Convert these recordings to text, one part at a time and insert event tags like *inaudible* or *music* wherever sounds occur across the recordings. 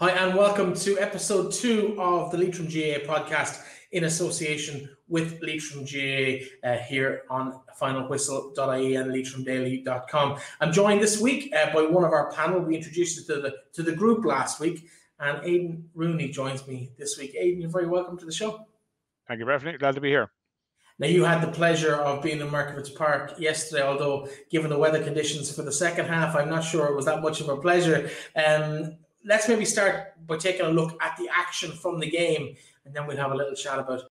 Hi, and welcome to episode two of the Leitrim GAA podcast in association with Leitrim GAA uh, here on finalwhistle.ie and leitrimdaily.com. I'm joined this week uh, by one of our panel. We introduced it to the, to the group last week, and Aidan Rooney joins me this week. Aidan, you're very welcome to the show. Thank you, Breifne. Glad to be here. Now, you had the pleasure of being in Markievicz Park yesterday, although given the weather conditions for the second half, I'm not sure it was that much of a pleasure. Um, let's maybe start by taking a look at the action from the game, and then we'll have a little chat about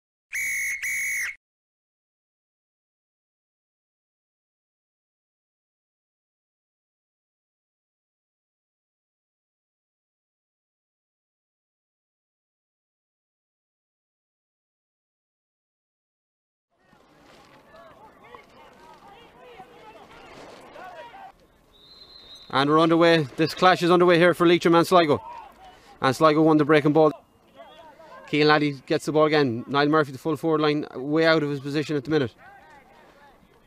And we're underway. This clash is underway here for Leitrim and Sligo. And Sligo won the breaking ball. Cian Lally gets the ball again. Niall Murphy, the full forward line, way out of his position at the minute.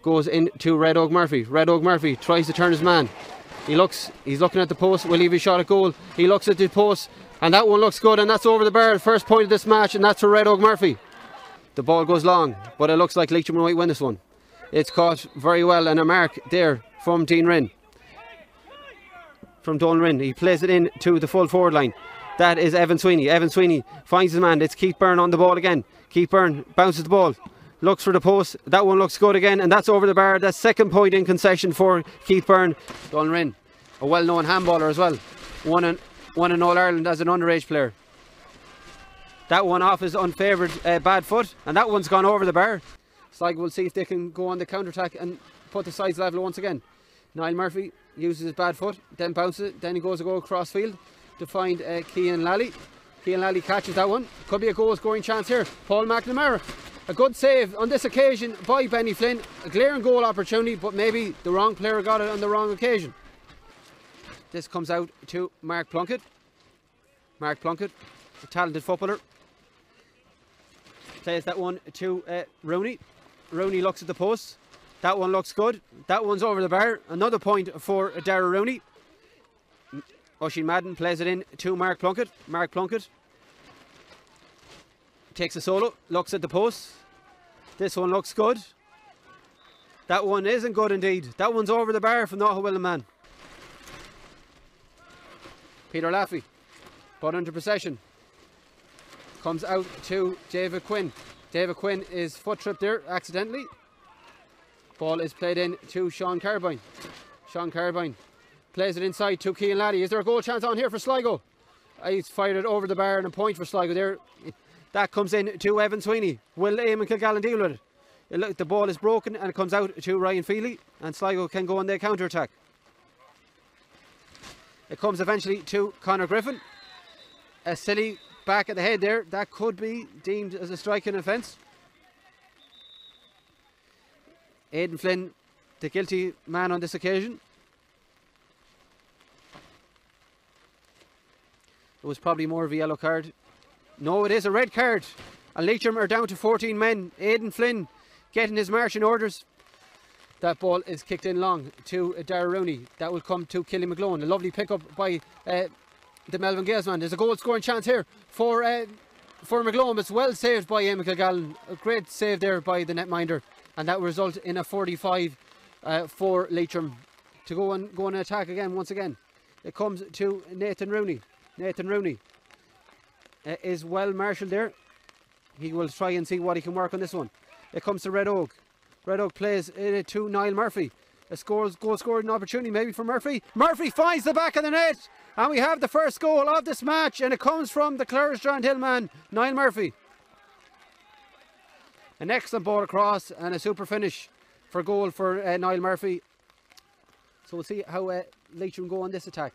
Goes into Red Óg Murphy. Red Óg Murphy tries to turn his man. He looks, he's looking at the post. Will he a shot at goal? He looks at the post, and that one looks good, and that's over the bar. First point of this match, and that's for Red Óg Murphy. The ball goes long, but it looks like Leitrim might win this one. It's caught very well, and a mark there from Dean Rinn from Dolan He plays it in to the full forward line. That is Evan Sweeney. Evan Sweeney finds his man. It's Keith Beirne on the ball again. Keith Beirne bounces the ball. Looks for the post. That one looks good again, and that's over the bar. That's second point in concession for Keith Beirne. Dolan a well known handballer as well. Won in, won in All Ireland as an underage player. That one off his unfavoured uh, bad foot, and that one's gone over the bar. Sligo will see if they can go on the counter attack and put the sides level once again. Niall Murphy uses his bad foot, then bounces it, then he goes to go across field to find uh, Cian Lally. Cian Lally catches that one. Could be a goal scoring chance here. Paul McNamara. A good save on this occasion by Benny Flynn. A glaring goal opportunity, but maybe the wrong player got it on the wrong occasion. This comes out to Mark Plunkett. Mark Plunkett, a talented footballer. Plays that one to uh, Rooney. Rooney looks at the post. That one looks good. That one's over the bar. Another point for Darragh Rooney. Oisin Madden plays it in to Mark Plunkett. Mark Plunkett takes a solo, looks at the post. This one looks good. That one isn't good indeed. That one's over the bar from Noha man. Peter Laffey, brought under possession. Comes out to David Quinn. David Quinn is foot tripped there accidentally. Ball is played in to Sean Carrabine. Sean Carrabine plays it inside to Cian Lally. Is there a goal chance on here for Sligo? He's fired it over the bar and a point for Sligo there. That comes in to Evan Sweeney. Will Eamon Kilgallen deal with it? Look, the ball is broken and it comes out to Ryan Feely and Sligo can go on their counter attack. It comes eventually to Connor Griffin. A silly back at the head there. That could be deemed as a striking offence. Aidan Flynn, the guilty man on this occasion. It was probably more of a yellow card. No, it is a red card. And Leitrim are down to 14 men. Aidan Flynn getting his marching orders. That ball is kicked in long to Darragh Rooney. That will come to Killy McGlone. A lovely pickup by uh, the Melvin Gaels man. There's a goal scoring chance here for uh, for McGlone. It's well saved by Eamon Kilgallen. A great save there by the netminder and that will result in a 45 uh, for Leitrim to go and go and attack again once again. It comes to Nathan Rooney. Nathan Rooney uh, is well marshalled there. He will try and see what he can work on this one. It comes to Red Óg. Red Óg plays it to Niall Murphy. A scores, goal scoring opportunity maybe for Murphy. Murphy finds the back of the net. And we have the first goal of this match. And it comes from the Coolera-Strandhill man, Niall Murphy. An excellent ball across and a super finish for goal for uh, Niall Murphy. So we'll see how uh, Leitrim go on this attack.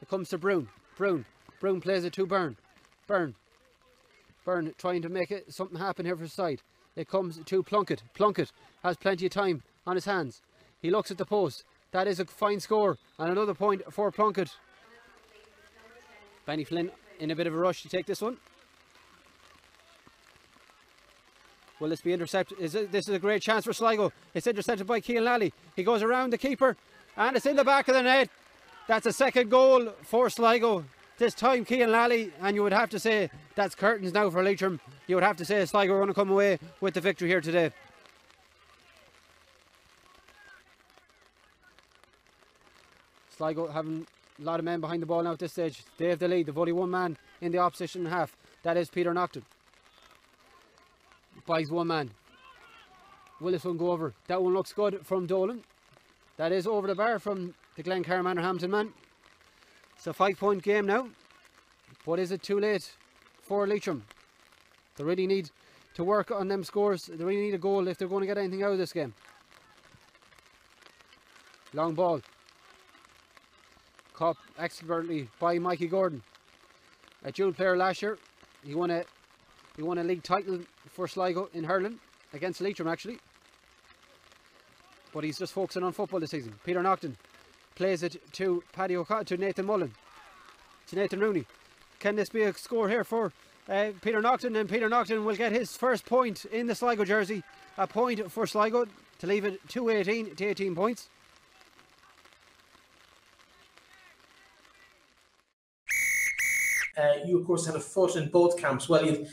It comes to Brune. Brune. Brune plays it to Byrne. Byrne. Byrne trying to make it something happen here for his side. It comes to Plunkett. Plunkett has plenty of time on his hands. He looks at the post. That is a fine score. And another point for Plunkett. Benny Flynn in a bit of a rush to take this one. Will this be intercepted? Is it, this is a great chance for Sligo. It's intercepted by Keelan Lally. He goes around the keeper and it's in the back of the net. That's a second goal for Sligo. this time Cian Lally, and you would have to say that's curtains now for Leitrim. You would have to say Sligo are going to come away with the victory here today. Sligo having a lot of men behind the ball now at this stage. They have the lead. They've only one man in the opposition half. That is Peter Nocton. Buys one man. Will this one go over? That one looks good from Dolan. That is over the bar from the Glencar Manorhamilton man. It's a five point game now. But is it too late for Leitrim? They really need to work on them scores. They really need a goal if they're going to get anything out of this game. Long ball. Caught expertly by Mikey Gordon. A dual player last year. He won a he won a league title for Sligo in hurling against Leitrim actually. But he's just focusing on football this season. Peter Nocton plays it to Paddy O'Connor to Nathan Mullen. To Nathan Rooney. Can this be a score here for uh, Peter Nocton? And Peter Nocton will get his first point in the Sligo jersey. A point for Sligo to leave it 218 to 18 points. Uh, you, of course, had a foot in both camps. Well, you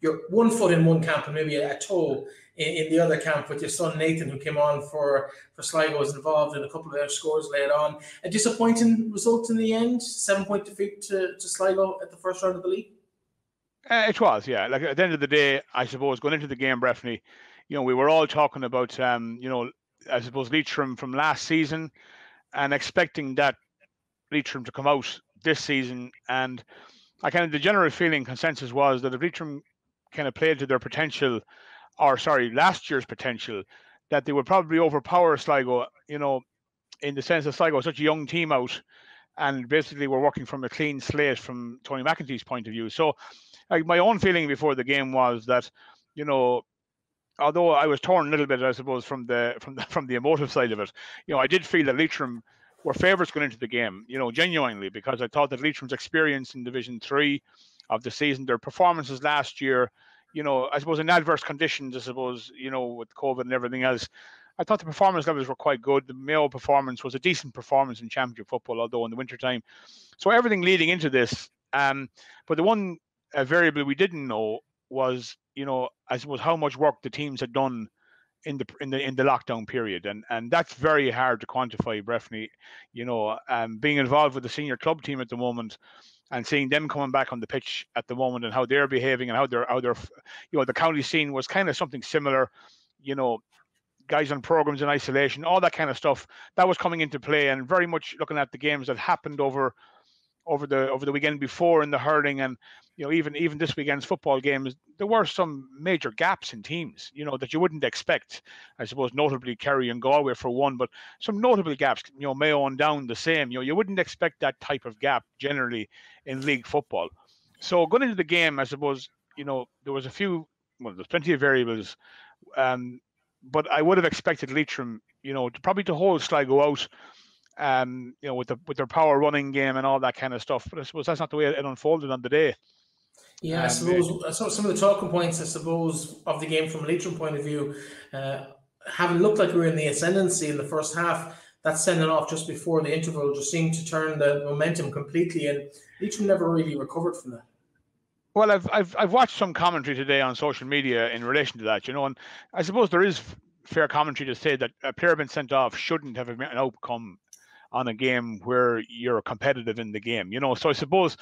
you're one foot in one camp and maybe a toe in, in, the other camp with your son Nathan, who came on for, for Sligo, was involved in a couple of their scores later on. A disappointing result in the end, seven point defeat to, to Sligo at the first round of the league. Uh, it was, yeah. Like at the end of the day, I suppose going into the game, Breifne, you know, we were all talking about, um, you know, I suppose Leitrim from last season, and expecting that Leitrim to come out this season. And I kind of the general feeling consensus was that if Leitrim kind of played to their potential, or sorry, last year's potential, that they would probably overpower Sligo, you know, in the sense that Sligo was such a young team out and basically we're working from a clean slate from Tony McEntee's point of view. So like my own feeling before the game was that, you know, although I was torn a little bit, I suppose, from the from the *laughs* from the emotive side of it, you know, I did feel that Leitrim were favourites going into the game, you know, genuinely, because I thought that Leitrim's experience in Division Three of the season, their performances last year, you know, I suppose in adverse conditions, I suppose, you know, with COVID and everything else, I thought the performance levels were quite good. The Mayo performance was a decent performance in championship football, although in the wintertime. So everything leading into this, um, but the one uh, variable we didn't know was, you know, I suppose how much work the teams had done in the in the in the lockdown period, and and that's very hard to quantify. Breifne, you know, um, being involved with the senior club team at the moment, and seeing them coming back on the pitch at the moment and how they're behaving and how they're how they're, you know, the county scene was kind of something similar, you know. Guys on programs in isolation, all that kind of stuff that was coming into play, and very much looking at the games that happened over over the over the weekend before in the hurling and you know even even this weekend's football games there were some major gaps in teams you know that you wouldn't expect i suppose notably kerry and galway for one but some notable gaps you know mayo and down the same you know you wouldn't expect that type of gap generally in league football. So going into the game i suppose you know there was a few well there's plenty of variables um but i would have expected leitrim you know to, probably to hold sligo out um, you know, with the with their power running game and all that kind of stuff. But I suppose that's not the way it unfolded on the day. Yeah, um, I suppose some of the talking points, I suppose, of the game from a Leitrim point of view, uh, having looked like we were in the ascendancy in the first half, that sending off just before the interval just seemed to turn the momentum completely, and Leitrim never really recovered from that. Well, I've, I've I've watched some commentary today on social media in relation to that, you know, and I suppose there is fair commentary to say that a player being sent off shouldn't have an outcome on a game where you're competitive in the game. You know, so I suppose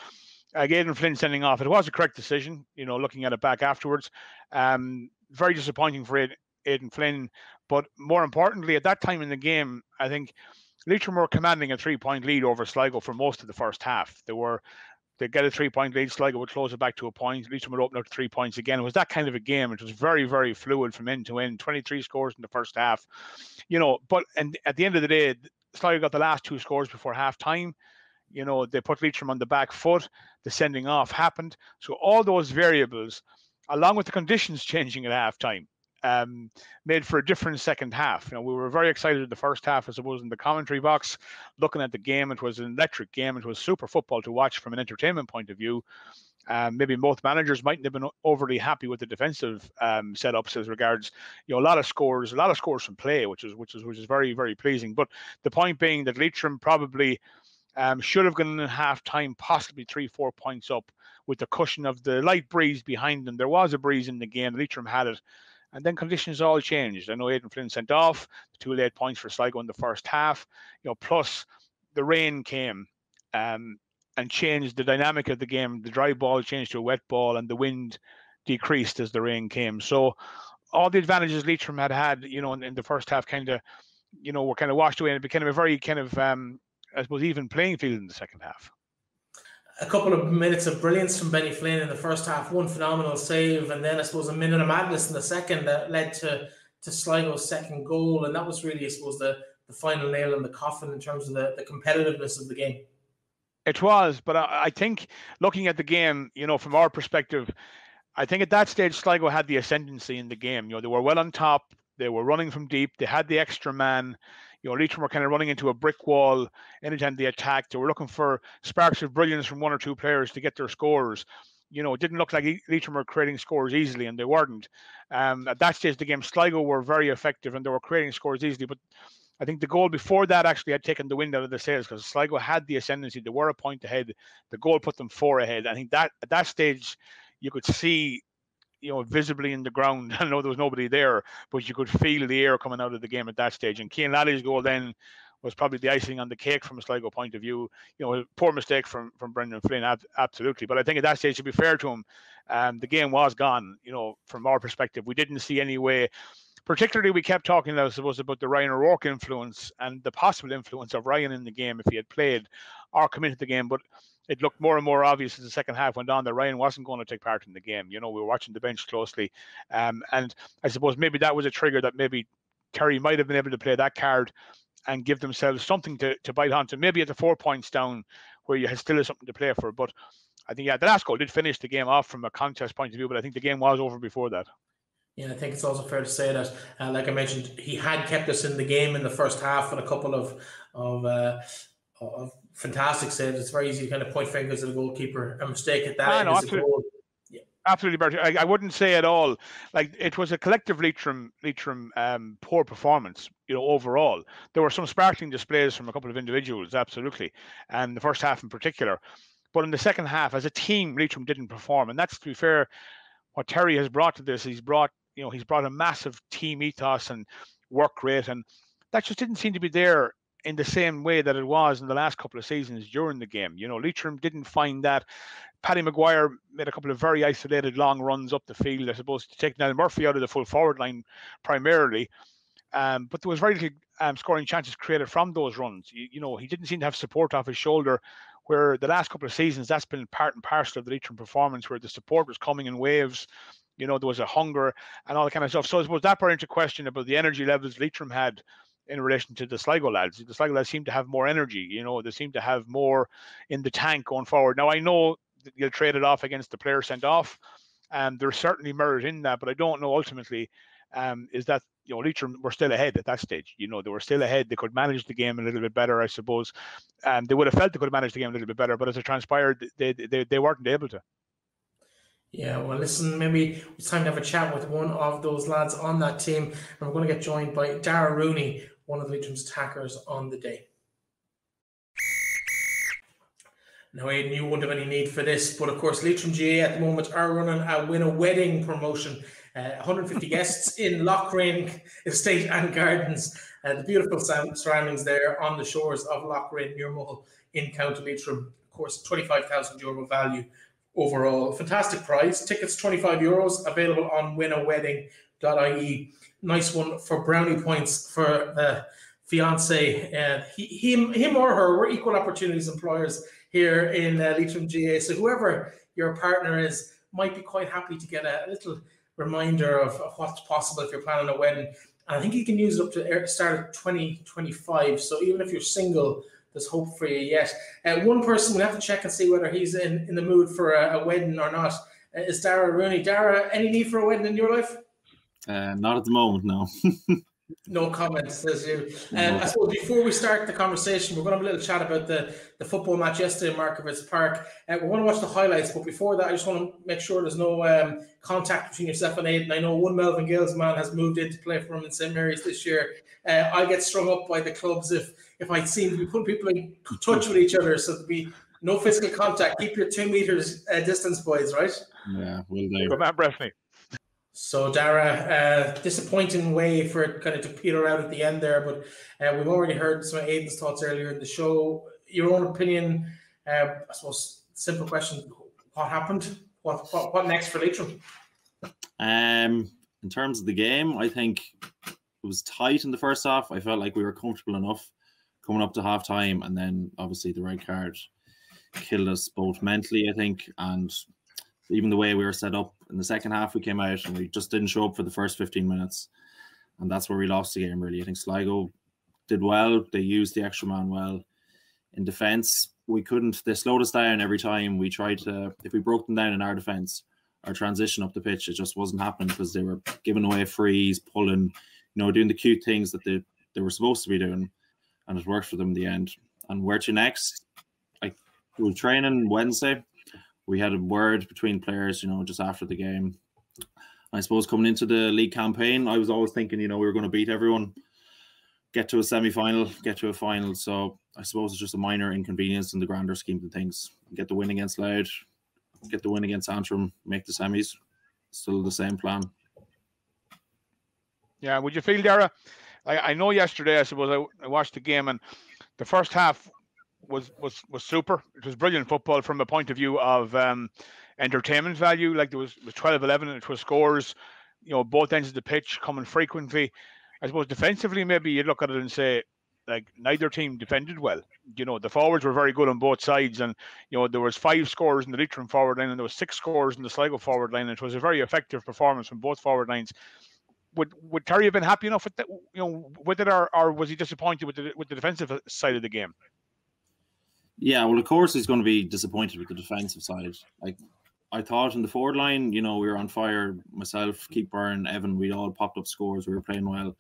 uh, Aidan Flynn sending off, it was a correct decision, you know, looking at it back afterwards. Um, very disappointing for Aidan, Aidan Flynn. But more importantly, at that time in the game, I think Leitrim were commanding a three point lead over Sligo for most of the first half. They were they get a three point lead, Sligo would close it back to a point. Leitrim would open up to three points again. It was that kind of a game. It was very, very fluid from end to end. 23 scores in the first half. You know, but and at the end of the day, Sligo got the last two scores before half time. You know, they put Leitrim on the back foot. The sending off happened. So all those variables, along with the conditions changing at half time, um, made for a different second half. You know, we were very excited in the first half, I suppose, in the commentary box, looking at the game. It was an electric game. It was super football to watch from an entertainment point of view. Um, maybe both managers mightn't have been overly happy with the defensive um, setups as regards, you know, a lot of scores, a lot of scores from play, which is which is which is very very pleasing. But the point being that Leitrim probably Um, should have gone in half time, possibly three, four points up with the cushion of the light breeze behind them. There was a breeze in the game. Leitrim had it. And then conditions all changed. I know Aidan Flynn sent off two late points for Sligo in the first half. You know, plus the rain came um, and changed the dynamic of the game. The dry ball changed to a wet ball, and the wind decreased as the rain came. So all the advantages Leitrim had had, you know, in, in the first half, kind of, you know, were kind of washed away, and it became a very kind of, um, I suppose, even playing field in the second half. A couple of minutes of brilliance from Benny Flynn in the first half, one phenomenal save, and then I suppose a minute of madness in the second that led to to Sligo's second goal, and that was really, I suppose, the the final nail in the coffin in terms of the, the competitiveness of the game. It was, but I, I think looking at the game, you know, from our perspective, I think at that stage Sligo had the ascendancy in the game. You know, they were well on top. They were running from deep. They had the extra man. You know, Leitrim were kind of running into a brick wall anytime they attacked. They were looking for sparks of brilliance from one or two players to get their scores. You know, it didn't look like Leitrim were creating scores easily, and they weren't. Um, at that stage the game, Sligo were very effective and they were creating scores easily. But I think the goal before that actually had taken the wind out of the sails because Sligo had the ascendancy. They were a point ahead. The goal put them four ahead. I think that at that stage you could see, you know, visibly in the ground. *laughs* I know there was nobody there, but you could feel the air coming out of the game at that stage. And Cian Lally's goal then was probably the icing on the cake from a Sligo point of view. You know, poor mistake from from Brendan Flynn, absolutely. But I think at that stage, to be fair to him, um, the game was gone. You know, from our perspective, we didn't see any way particularly we kept talking, I suppose, about the Ryan O'Rourke influence and the possible influence of Ryan in the game if he had played or committed the game. But it looked more and more obvious as the second half went on that Ryan wasn't going to take part in the game. You know, we were watching the bench closely. Um, and I suppose maybe that was a trigger that maybe Terry might have been able to play that card and give themselves something to, to bite onto, maybe at the four points down where you still have something to play for. But I think, yeah, the last goal did finish the game off from a contest point of view, but I think the game was over before that. Yeah, I think it's also fair to say that, uh, like I mentioned, he had kept us in the game in the first half with a couple of of, uh, of fantastic saves. It's very easy to kind of point fingers at a goalkeeper. A mistake at that know, absolutely. Bertie. I, I, wouldn't say at all. Like it was a collective Leitrim, Leitrim um, poor performance. You know, overall, there were some sparkling displays from a couple of individuals, absolutely, and the first half in particular. But in the second half, as a team, Leitrim didn't perform, and that's to be fair. What Terry has brought to this, he's brought you know, he's brought a massive team ethos and work rate, and that just didn't seem to be there in the same way that it was in the last couple of seasons during the game. You know, Leitrim didn't find that. Paddy Maguire made a couple of very isolated long runs up the field, I suppose, to take Niall Murphy out of the full forward line primarily. Um, but there was very little um, scoring chances created from those runs. You, you, know, he didn't seem to have support off his shoulder, where the last couple of seasons that's been part and parcel of the Leitrim performance, where the support was coming in waves you know, there was a hunger and all that kind of stuff. So I suppose that brought into question about the energy levels Leitrim had in relation to the Sligo lads. The Sligo lads seem to have more energy, you know, they seem to have more in the tank going forward. Now I know you'll trade it off against the player sent off, and there's certainly merit in that, but I don't know ultimately um, is that you know Leitrim were still ahead at that stage. You know they were still ahead. They could manage the game a little bit better, I suppose. Um, they would have felt they could have managed the game a little bit better, but as it transpired, they they, they weren't able to. Yeah, well, listen, maybe it's time to have a chat with one of those lads on that team. And we're going to get joined by Darragh Rooney, one of the Leitrim's attackers on the day. Now, Aidan, you won't have any need for this, but of course, Leitrim GAA at the moment are running a win a wedding promotion. Uh, 150 guests in Lough Rynn Estate and Gardens. Uh, the beautiful surroundings there on the shores of Lough Rynn, Muirmul in County Leitrim. Of course, 25,000 euro value overall. Fantastic price. Tickets 25 euros available on winnerwedding.ie. Nice one for brownie points for the fiance. Uh, he, him, him or her, we're equal opportunities employers here in uh, Leitrim GAA. So whoever your partner is might be quite happy to get a, little reminder of, of, what's possible if you're planning a wedding. And I think you can use it up to start at 2025. So even if you're single, there's hope for you yet. Uh, one person we have to check and see whether he's in, in the mood for a, a wedding or not uh, is Darragh Rooney. Darragh, any need for a wedding in your life? Uh, not at the moment, no. *laughs* no comments, says you. Um, I suppose before we start the conversation, we're going to have a little chat about the, the football match yesterday in Markievicz Park. Uh, we want to watch the highlights, but before that, I just want to make sure there's no um, contact between yourself and Aidan. I know one Melvin Gaels man has moved in to play for him in St Mary's this year. Uh, I get strung up by the clubs if if I seem to be putting people in touch with each other, so to be no physical contact. Keep your two meters uh, distance, boys. Right? Yeah, will do. Good man, Breifne. So Darragh, uh, disappointing way for it kind of to peter out at the end there, but uh, we've already heard some of Aidan's thoughts earlier in the show. Your own opinion, uh, I suppose. Simple question: What happened? What what, what next for Leitrim? Um, in terms of the game, I think it was tight in the first half. I felt like we were comfortable enough coming up to half time, and then obviously the red card killed us both mentally, I think, and even the way we were set up in the second half, we came out and we just didn't show up for the first 15 minutes. And that's where we lost the game, really. I think Sligo did well. They used the extra man well. In defence, we couldn't, they slowed us down every time. We tried to, if we broke them down in our defence, our transition up the pitch, it just wasn't happening because they were giving away frees, pulling, you know, doing the cute things that they, they were supposed to be doing. And it worked for them in the end. And where to next? I we were training Wednesday we had a word between players, you know, just after the game. I suppose coming into the league campaign, I was always thinking, you know, we were going to beat everyone, get to a semi final, get to a final. So I suppose it's just a minor inconvenience in the grander scheme of things. Get the win against Louth, get the win against Antrim, make the semis. Still the same plan. Yeah, would you feel, Darragh? I, I know yesterday, I suppose I, I watched the game and the first half was was was super. It was brilliant football from a point of view of um, entertainment value. Like there was was 12-11 and it was scores, you know, both ends of the pitch coming frequently. I suppose defensively, maybe you look at it and say, like neither team defended well. You know, the forwards were very good on both sides, and you know there was five scores in the Leitrim forward line, and there was six scores in the Sligo forward line. It was a very effective performance from both forward lines. Would would Terry have been happy enough with that? You know, with it, or, or was he disappointed with the with the defensive side of the game? Yeah, well, of course he's going to be disappointed with the defensive side. Like I thought in the forward line, you know, we were on fire. Myself, Keith Beirne, Evan, we all popped up scores. We were playing well,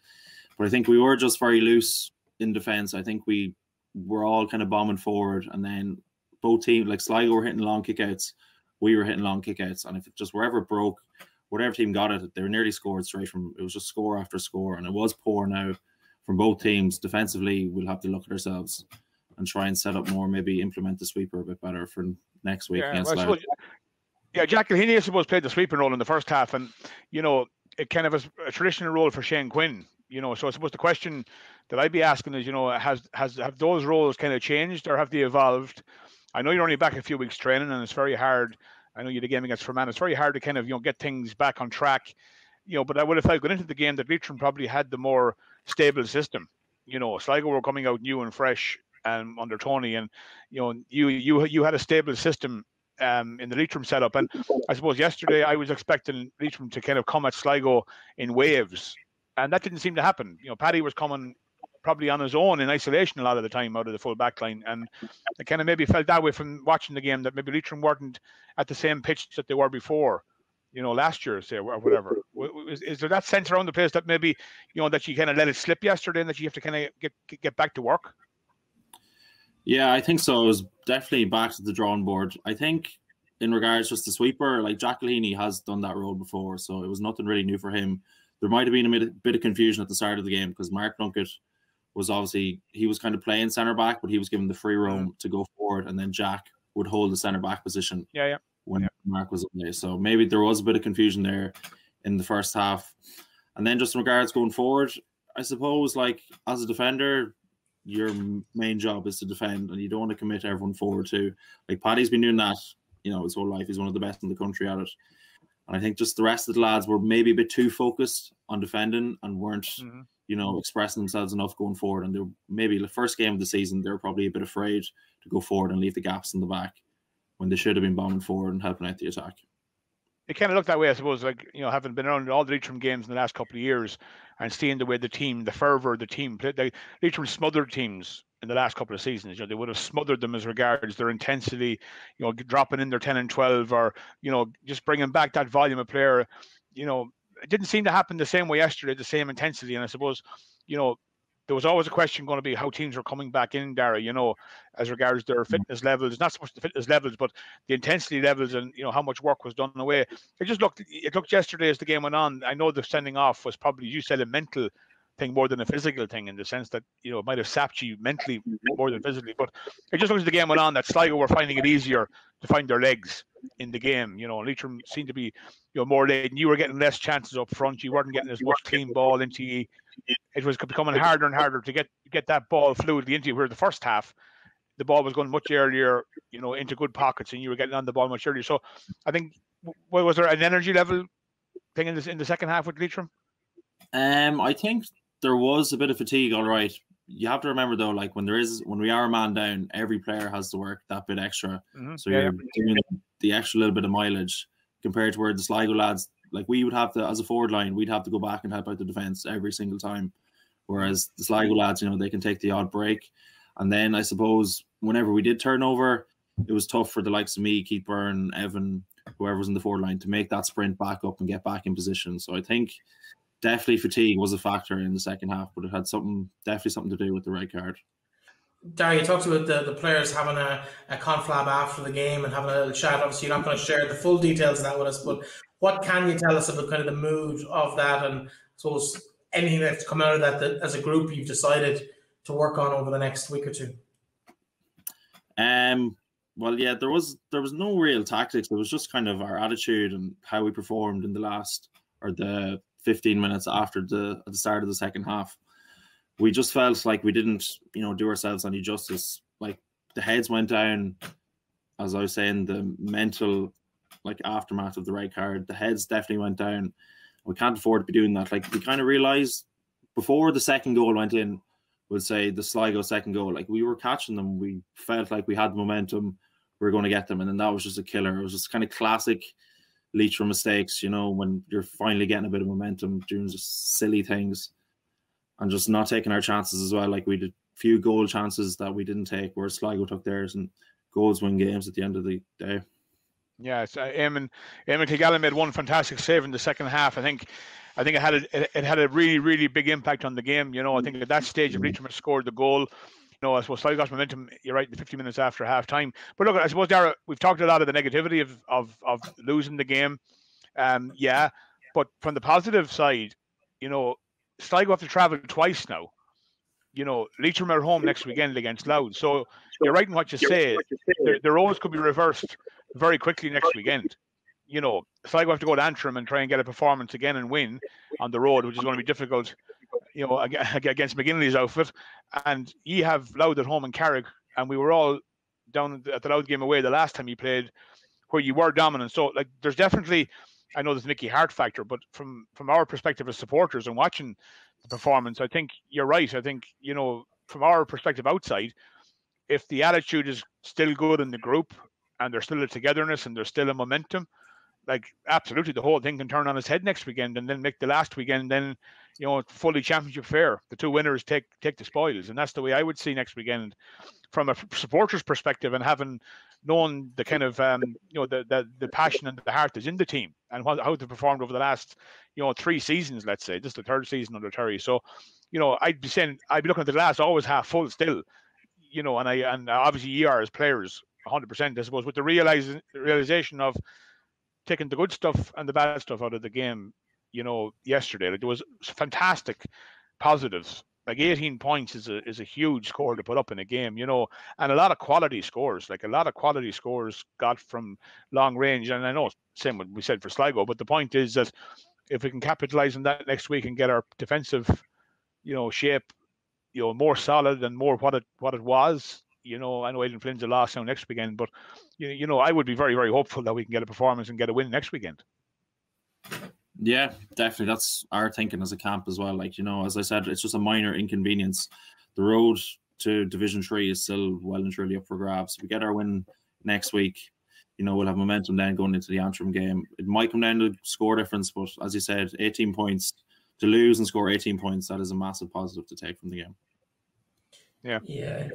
but I think we were just very loose in defense. I think we were all kind of bombing forward, and then both teams, like Sligo, were hitting long kickouts. We were hitting long kickouts, and if it just wherever it broke, whatever team got it, they were nearly scored straight from. It was just score after score, and it was poor now from both teams. Defensively, we'll have to look at ourselves and try and set up more, maybe implement the sweeper a bit better for next week yeah, against well, suppose, yeah, Jack Heaney, I suppose, played the sweeping role in the first half, and you know, it kind of a traditional role for Shane Quinn. You know, so I suppose the question that I'd be asking is, you know, has has have those roles kind of changed or have they evolved? I know you're only back a few weeks training, and it's very hard. I know you had a game against Fermanagh. It's very hard to kind of you know get things back on track. You know, but I would have felt going into the game that Leitrim probably had the more stable system. You know, Sligo were coming out new and fresh um, under Tony, and you know you you you had a stable system um, in the Leitrim setup, and I suppose yesterday I was expecting Leitrim to kind of come at Sligo in waves, and that didn't seem to happen. You know, Paddy was coming probably on his own in isolation a lot of the time out of the full back line. And I kind of maybe felt that way from watching the game that maybe Leitrim weren't at the same pitch that they were before, you know, last year, say, or whatever. *laughs* Is, is there that sense around the place that maybe, you know, that you kind of let it slip yesterday and that you have to kind of get get back to work? Yeah, I think so. It was definitely back to the drawing board. I think in regards just to sweeper, like Jack Heaney has done that role before, so it was nothing really new for him. There might have been a bit, of confusion at the start of the game because Mark Plunkett was obviously he was kind of playing centre back, but he was given the free roam mm. to go forward, and then Jack would hold the centre back position. Yeah, yeah. When yeah. Mark was there, so maybe there was a bit of confusion there in the first half, and then just in regards going forward, I suppose like as a defender, your main job is to defend and you don't want to commit everyone forward to like Paddy's been doing that you know his whole life he's one of the best in the country at it and I think just the rest of the lads were maybe a bit too focused on defending and weren't mm-hmm. You know expressing themselves enough going forward and they're maybe the first game of the season they're probably a bit afraid to go forward and leave the gaps in the back when they should have been bombing forward and helping out the attack it kind of looked that way, I suppose. Like you know, having been around all the Leitrim games in the last couple of years, and seeing the way the team, the fervor the team played, they Leitrim smothered teams in the last couple of seasons. You know, they would have smothered them as regards their intensity. You know, dropping in their ten and twelve, or you know, just bringing back that volume of player. You know, it didn't seem to happen the same way yesterday, the same intensity. And I suppose, you know, there was always a question going to be how teams are coming back in, Darragh, you know, as regards their mm-hmm. fitness levels, not so much the fitness levels, but the intensity levels and, you know, how much work was done away. It just looked, it looked yesterday as the game went on. I know the sending off was probably, you said, a mental thing more than a physical thing in the sense that you know it might have sapped you mentally more than physically. But it just looks as the game went on that Sligo were finding it easier to find their legs in the game. You know, Leitrim seemed to be you know more laden. You were getting less chances up front. You weren't getting as much clean ball into you. It was becoming harder and harder to get get that ball fluidly into you. Where the first half, the ball was going much earlier, you know, into good pockets, and you were getting on the ball much earlier. So, I think, what was there an energy level thing in this in the second half with Leitrim? Um, I think there was a bit of fatigue. All right, you have to remember though, like when there is when we are a man down, every player has to work that bit extra. Mm-hmm. So yeah. you're doing the extra little bit of mileage compared to where the Sligo lads, like we would have to as a forward line, we'd have to go back and help out the defense every single time. Whereas the Sligo lads, you know, they can take the odd break. And then I suppose whenever we did turn over, it was tough for the likes of me, Keith Beirne, Evan, whoever was in the forward line to make that sprint back up and get back in position. So I think definitely fatigue was a factor in the second half, but it had something definitely something to do with the red card. Darragh, you talked about the, the players having a, a conflab after the game and having a little chat. Obviously, you're not going to share the full details of that with us, but what can you tell us about kind of the mood of that and I suppose anything that's come out of that, that as a group you've decided to work on over the next week or two? Um, well, yeah, there was there was no real tactics. It was just kind of our attitude and how we performed in the last or the 15 minutes after the at the start of the second half. We just felt like we didn't, you know, do ourselves any justice. Like the heads went down, as I was saying, the mental like aftermath of the red card, the heads definitely went down. We can't afford to be doing that. Like we kind of realized before the second goal went in, we'll say the Sligo second goal, like we were catching them. We felt like we had momentum, we were going to get them, and then that was just a killer. It was just kind of classic Leitrim mistakes, you know, when you're finally getting a bit of momentum, doing just silly things and just not taking our chances as well. Like we did few goal chances that we didn't take, where Sligo took theirs, and goals win games at the end of the day. Yeah, it's, uh, Eamon, Eamon Kilgallen made one fantastic save in the second half. I think, I think it had a, it, it, had a really, really big impact on the game. You know, I think at that stage, if Leitrim had scored the goal, you know, I suppose Sligo got momentum. You're right, 50 minutes after half time. But look, I suppose Darragh, we've talked a lot of the negativity of of of losing the game. Um, yeah, but from the positive side, you know, Sligo have to travel twice now. You know, Leitrim are home next weekend against Louth. So you're right in what you say. Their, their roles could be reversed very quickly next weekend. You know, Sligo have to go to Antrim and try and get a performance again and win on the road, which is going to be difficult. You know, *laughs* against McGinley's outfit, and you have Louth at home in Carrick, and we were all down at the Louth game away the last time you played, where you were dominant. So, like, there's definitely I know there's Mickey Harte factor, but from from our perspective as supporters and watching the performance, I think you're right. I think you know from our perspective outside, if the attitude is still good in the group and there's still a togetherness and there's still a momentum, like absolutely the whole thing can turn on its head next weekend and then make the last weekend then you know fully championship fair. The two winners take take the spoils, and that's the way I would see next weekend from a supporter's perspective and having known the kind of um, you know the, the the passion and the heart that's in the team and what, how they've performed over the last you know three seasons, let's say, is the third season under Terry. So, you know, I'd be saying I'd be looking at the glass always half full still, you know, and I and obviously ER as players, 100 percent, I suppose, with the realization realization of taking the good stuff and the bad stuff out of the game, you know, yesterday. Like there was fantastic positives like 18 points is a is a huge score to put up in a game, you know, and a lot of quality scores, like a lot of quality scores got from long range. And I know same what we said for Sligo, but the point is that if we can capitalize on that next week and get our defensive, you know, shape, you know, more solid and more what it what it was, you know, I know Aidan Flynn's a loss now next weekend, but you you know, I would be very very hopeful that we can get a performance and get a win next weekend. Yeah, definitely. That's our thinking as a camp as well. Like, you know, as I said, it's just a minor inconvenience. The road to Division Three is still well and truly up for grabs. If we get our win next week, you know, we'll have momentum then going into the Antrim game. It might come down to score difference, but as you said, 18 points to lose and score 18 points, that is a massive positive to take from the game. Yeah. Yeah.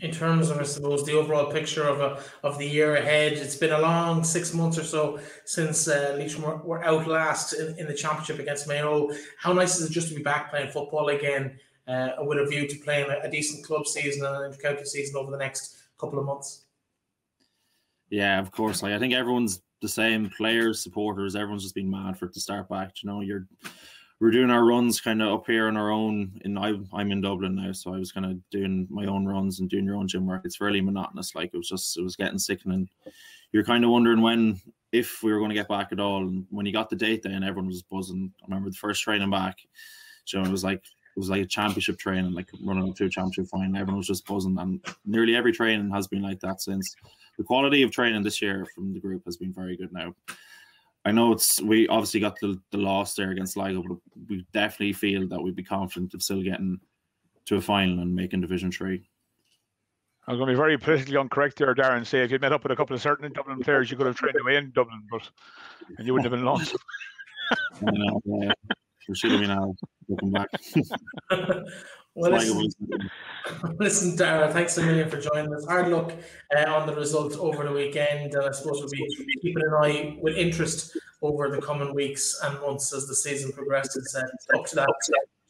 In terms of, I suppose, the overall picture of a, of the year ahead, it's been a long six months or so since uh, Leitrim were, were out last in, in, the championship against Mayo. How nice is it just to be back playing football again uh, with a view to playing a, a decent club season and a county season over the next couple of months? Yeah, of course. Like I think everyone's the same. Players, supporters, everyone's just been mad for it to start back. You know, you're we were doing our runs kind of up here on our own. In I, I'm in Dublin now, so I was kind of doing my own runs and doing your own gym work. It's fairly monotonous. Like it was just, it was getting sickening. You're kind of wondering when, if we were going to get back at all. And when you got the date, then everyone was buzzing. I remember the first training back. So it was like it was like a championship training, like running up to a championship final. Everyone was just buzzing, and nearly every training has been like that since. The quality of training this year from the group has been very good now. I know it's we obviously got the, the loss there against Sligo, but we definitely feel that we'd be confident of still getting to a final and making Division Three. I'm going to be very politically incorrect there, Darren. Say if you'd met up with a couple of certain Dublin players, you could have trained away in Dublin, but and you wouldn't have been *laughs* lost. I know, yeah. We should have been out looking back. *laughs* *laughs* well, listen, *laughs* listen, Darragh, thanks a million for joining us. Hard luck uh, on the results over the weekend, and I suppose we'll be keeping an eye with interest over the coming weeks and months as the season progresses. Uh, up to that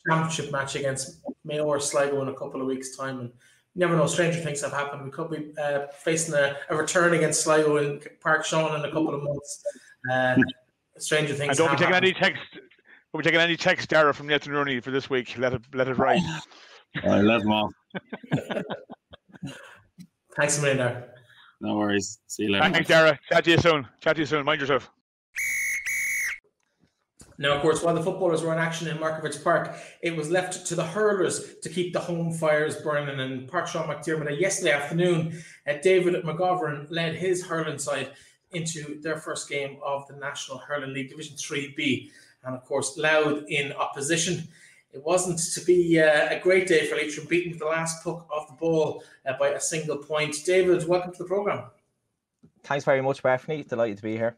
championship match against Mayo or Sligo in a couple of weeks' time, and never know, stranger things have happened. We could be uh, facing a, a, return against Sligo in Park Sean in a couple of months. Uh, stranger things. And don't be taking any text are we taking any text, Darragh, from Nathan Rooney for this week? Let it let it ride. I love them *laughs* all. Thanks a million, Darragh. No worries. See you later. Thanks, Darragh. Chat to you soon. Chat to you soon. Mind yourself. Now, of course, while the footballers were in action in Markievicz Park, it was left to the hurlers to keep the home fires burning. And Park Sean McDermott yesterday afternoon, uh, David McGovern led his hurling side into their first game of the National Hurling League Division 3B and of course Louth in opposition. It wasn't to be uh, a great day for Leitrim, beaten with the last puck of the ball uh, by a single point. David, welcome to the programme. Thanks very much, Breifne. Delighted to be here.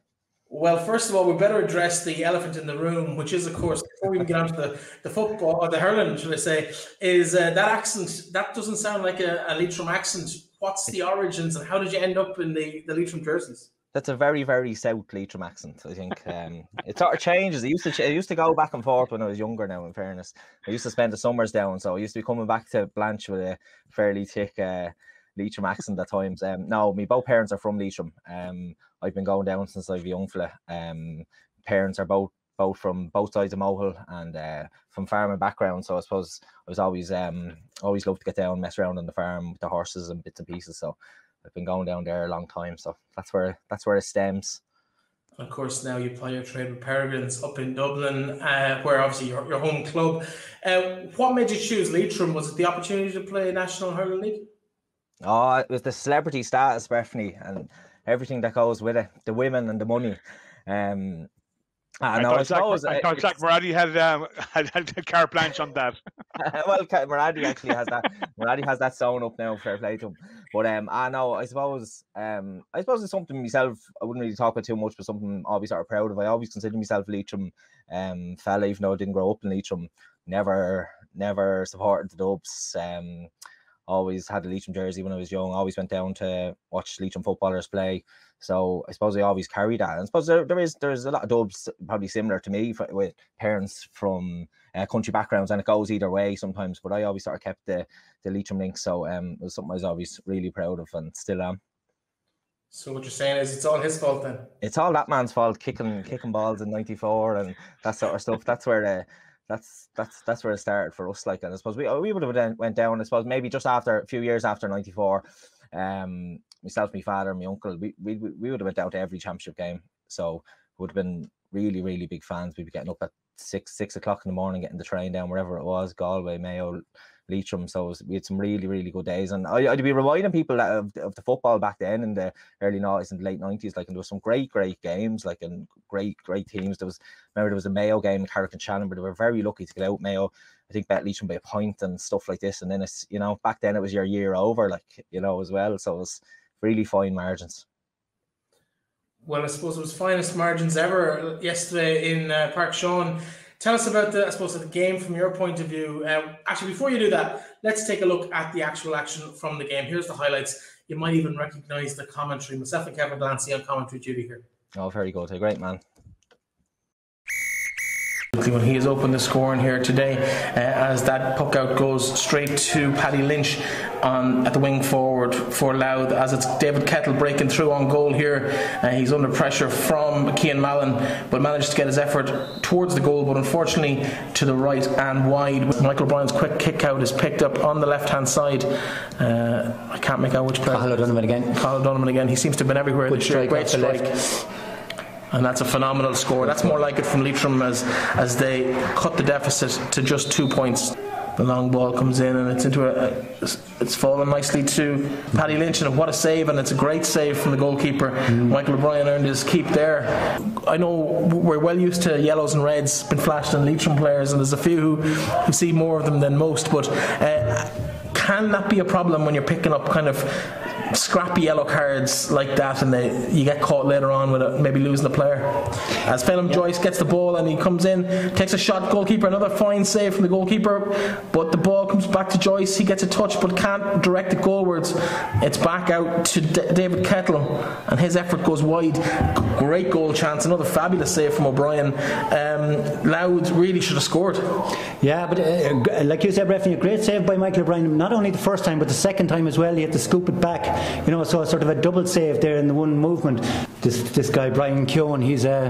Well, first of all, we better address the elephant in the room, which is, of course, before we even get onto the, the football or the hurling, should I say, is uh, that accent. That doesn't sound like a, a Leitrim accent. What's the origins and how did you end up in the, the Leitrim jerseys? That's a very very South Leitrim accent. I think um, it sort of changes. It used to it used to go back and forth when I was younger. Now, in fairness, I used to spend the summers down, so I used to be coming back to Blanche with a fairly thick uh, Leitrim accent at times. Um, no, me both parents are from Leitrim. Um, I've been going down since I was young fella. Um, parents are both both from both sides of Mohill and uh, from farming background. So I suppose I was always um always loved to get down, mess around on the farm with the horses and bits and pieces. So I've been going down there a long time, so that's where that's where it stems. Of course, now you play your trade with Peregrines up in Dublin, uh, where obviously your, your home club. Uh, what made you choose Leitrim? Was it the opportunity to play National Hurling League? Oh, it was the celebrity status, Breifne, and everything that goes with it, the women and the money. Um, I, know. I thought, Zach, I thought Zak Moradi had, um, *laughs* had had carte blanche on that. *laughs* well, Moradi actually has that. *laughs* Moradi has that sewn up now. Fair play to him. But um, I know. I suppose um, I suppose it's something myself. I wouldn't really talk about too much, but something I'll always sort of proud of. I always consider myself a Leitrim um fella, even though I didn't grow up in Leitrim. Never, never supported the Dubs. Um, always had a Leitrim jersey when I was young. Always went down to watch Leitrim footballers play. So I suppose I always carry that. And I suppose there, there is there's a lot of dubs probably similar to me for, with parents from uh, country backgrounds, and it goes either way sometimes. But I always sort of kept the the Leitrim link, so um, it was something I was always really proud of, and still am. So what you're saying is it's all his fault then? It's all that man's fault, kicking kicking balls in '94 and that sort of stuff. That's where the that's that's that's where it started for us. Like, and I suppose we we would have went down. I suppose maybe just after a few years after '94. Um, myself, my father, my uncle, we, we, we would have went down to every championship game. So would have been really, really big fans. We'd be getting up at six, six o'clock in the morning, getting the train down wherever it was, Galway, Mayo, Leitrim. So was, we had some really, really good days. And I, would be reminding people of, of the football back then in the early 90s and late 90s. Like, and there was some great, great games, like, and great, great teams. There was, remember, there was a Mayo game, Carrick-on-Shannon, but they were very lucky to get out Mayo. I think bet Leitrim by a point and stuff like this. And then it's, you know, back then it was your year over, like, you know, as well. So it was, really fine margins. Well, I suppose it was finest margins ever yesterday in uh, Park Sean. Tell us about the, I suppose, the game from your point of view. Uh, actually, before you do that, let's take a look at the actual action from the game. Here's the highlights. You might even recognise the commentary. Myself and Kevin Delancey on commentary duty here. Oh, very good. A great man. When he has opened the scoring here today, uh, as that puck out goes straight to Paddy Lynch on at the wing forward for Louth, as it's David Kettle breaking through on goal here. Uh, he's under pressure from Cian Mallon, but managed to get his effort towards the goal, but unfortunately to the right and wide. Michael Bryan's quick kick out is picked up on the left hand side. Uh, I can't make out which player. Cathal O'Donovan again. Cathal O'Donovan again. He seems to have been everywhere Good this year. strike Great off the strike. And that's a phenomenal score. That's more like it from Leitrim as as they cut the deficit to just two points. The long ball comes in and it's into a, it's fallen nicely to Paddy Lynch and what a save and it's a great save from the goalkeeper. Michael O'Brien earned his keep there. I know we're well used to yellows and reds been flashed on Leitrim players and there's a few who, who see more of them than most. But uh, can that be a problem when you're picking up kind of scrappy yellow cards like that and they, you get caught later on with it, maybe losing the player. As Phelan Joyce gets the ball and he comes in, takes a shot, goalkeeper, another fine save from the goalkeeper, but the ball comes back to Joyce. He gets a touch but can't direct it goalwards. It's back out to D- David Kettle and his effort goes wide. Great goal chance, another fabulous save from O'Brien. Um, Louth really should have scored. Yeah, but uh, like you said, Breifne, a great save by Michael O'Brien. Not only the first time, but the second time as well. He had to scoop it back. You know, so sort of a double save there in the one movement. This this guy Brian Keown, he's a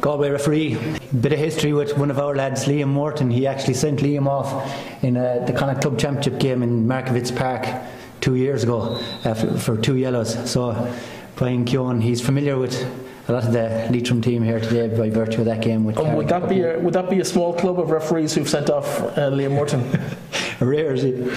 Galway referee. Bit of history with one of our lads, Liam Morton. He actually sent Liam off in uh, the Connacht Club Championship game in Markievicz Park two years ago uh, for, for two yellows. So Brian Keown, he's familiar with. A lot of the Leitrim team here today by virtue of that game with Um, would that be a, would that be a small club of referees who've sent off uh, Liam Morton? *laughs* it?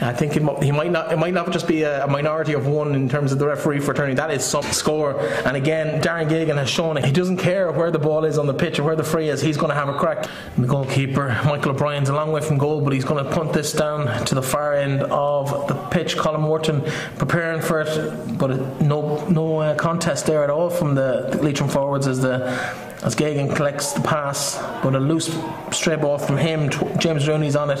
I think it, mi- he might not. It might not just be a, a minority of one in terms of the referee fraternity. That is some score. And again, Darren Gagan has shown it. He doesn't care where the ball is on the pitch or where the free is. He's going to have a crack. And the goalkeeper, Michael O'Brien's a long way from goal, but he's going to punt this down to the far end of the pitch. Colin Morton preparing for it, but no no uh, contest there at all from the, the Leitrim forwards as the as Gagan collects the pass, but a loose stray ball from him. James Rooney's on it,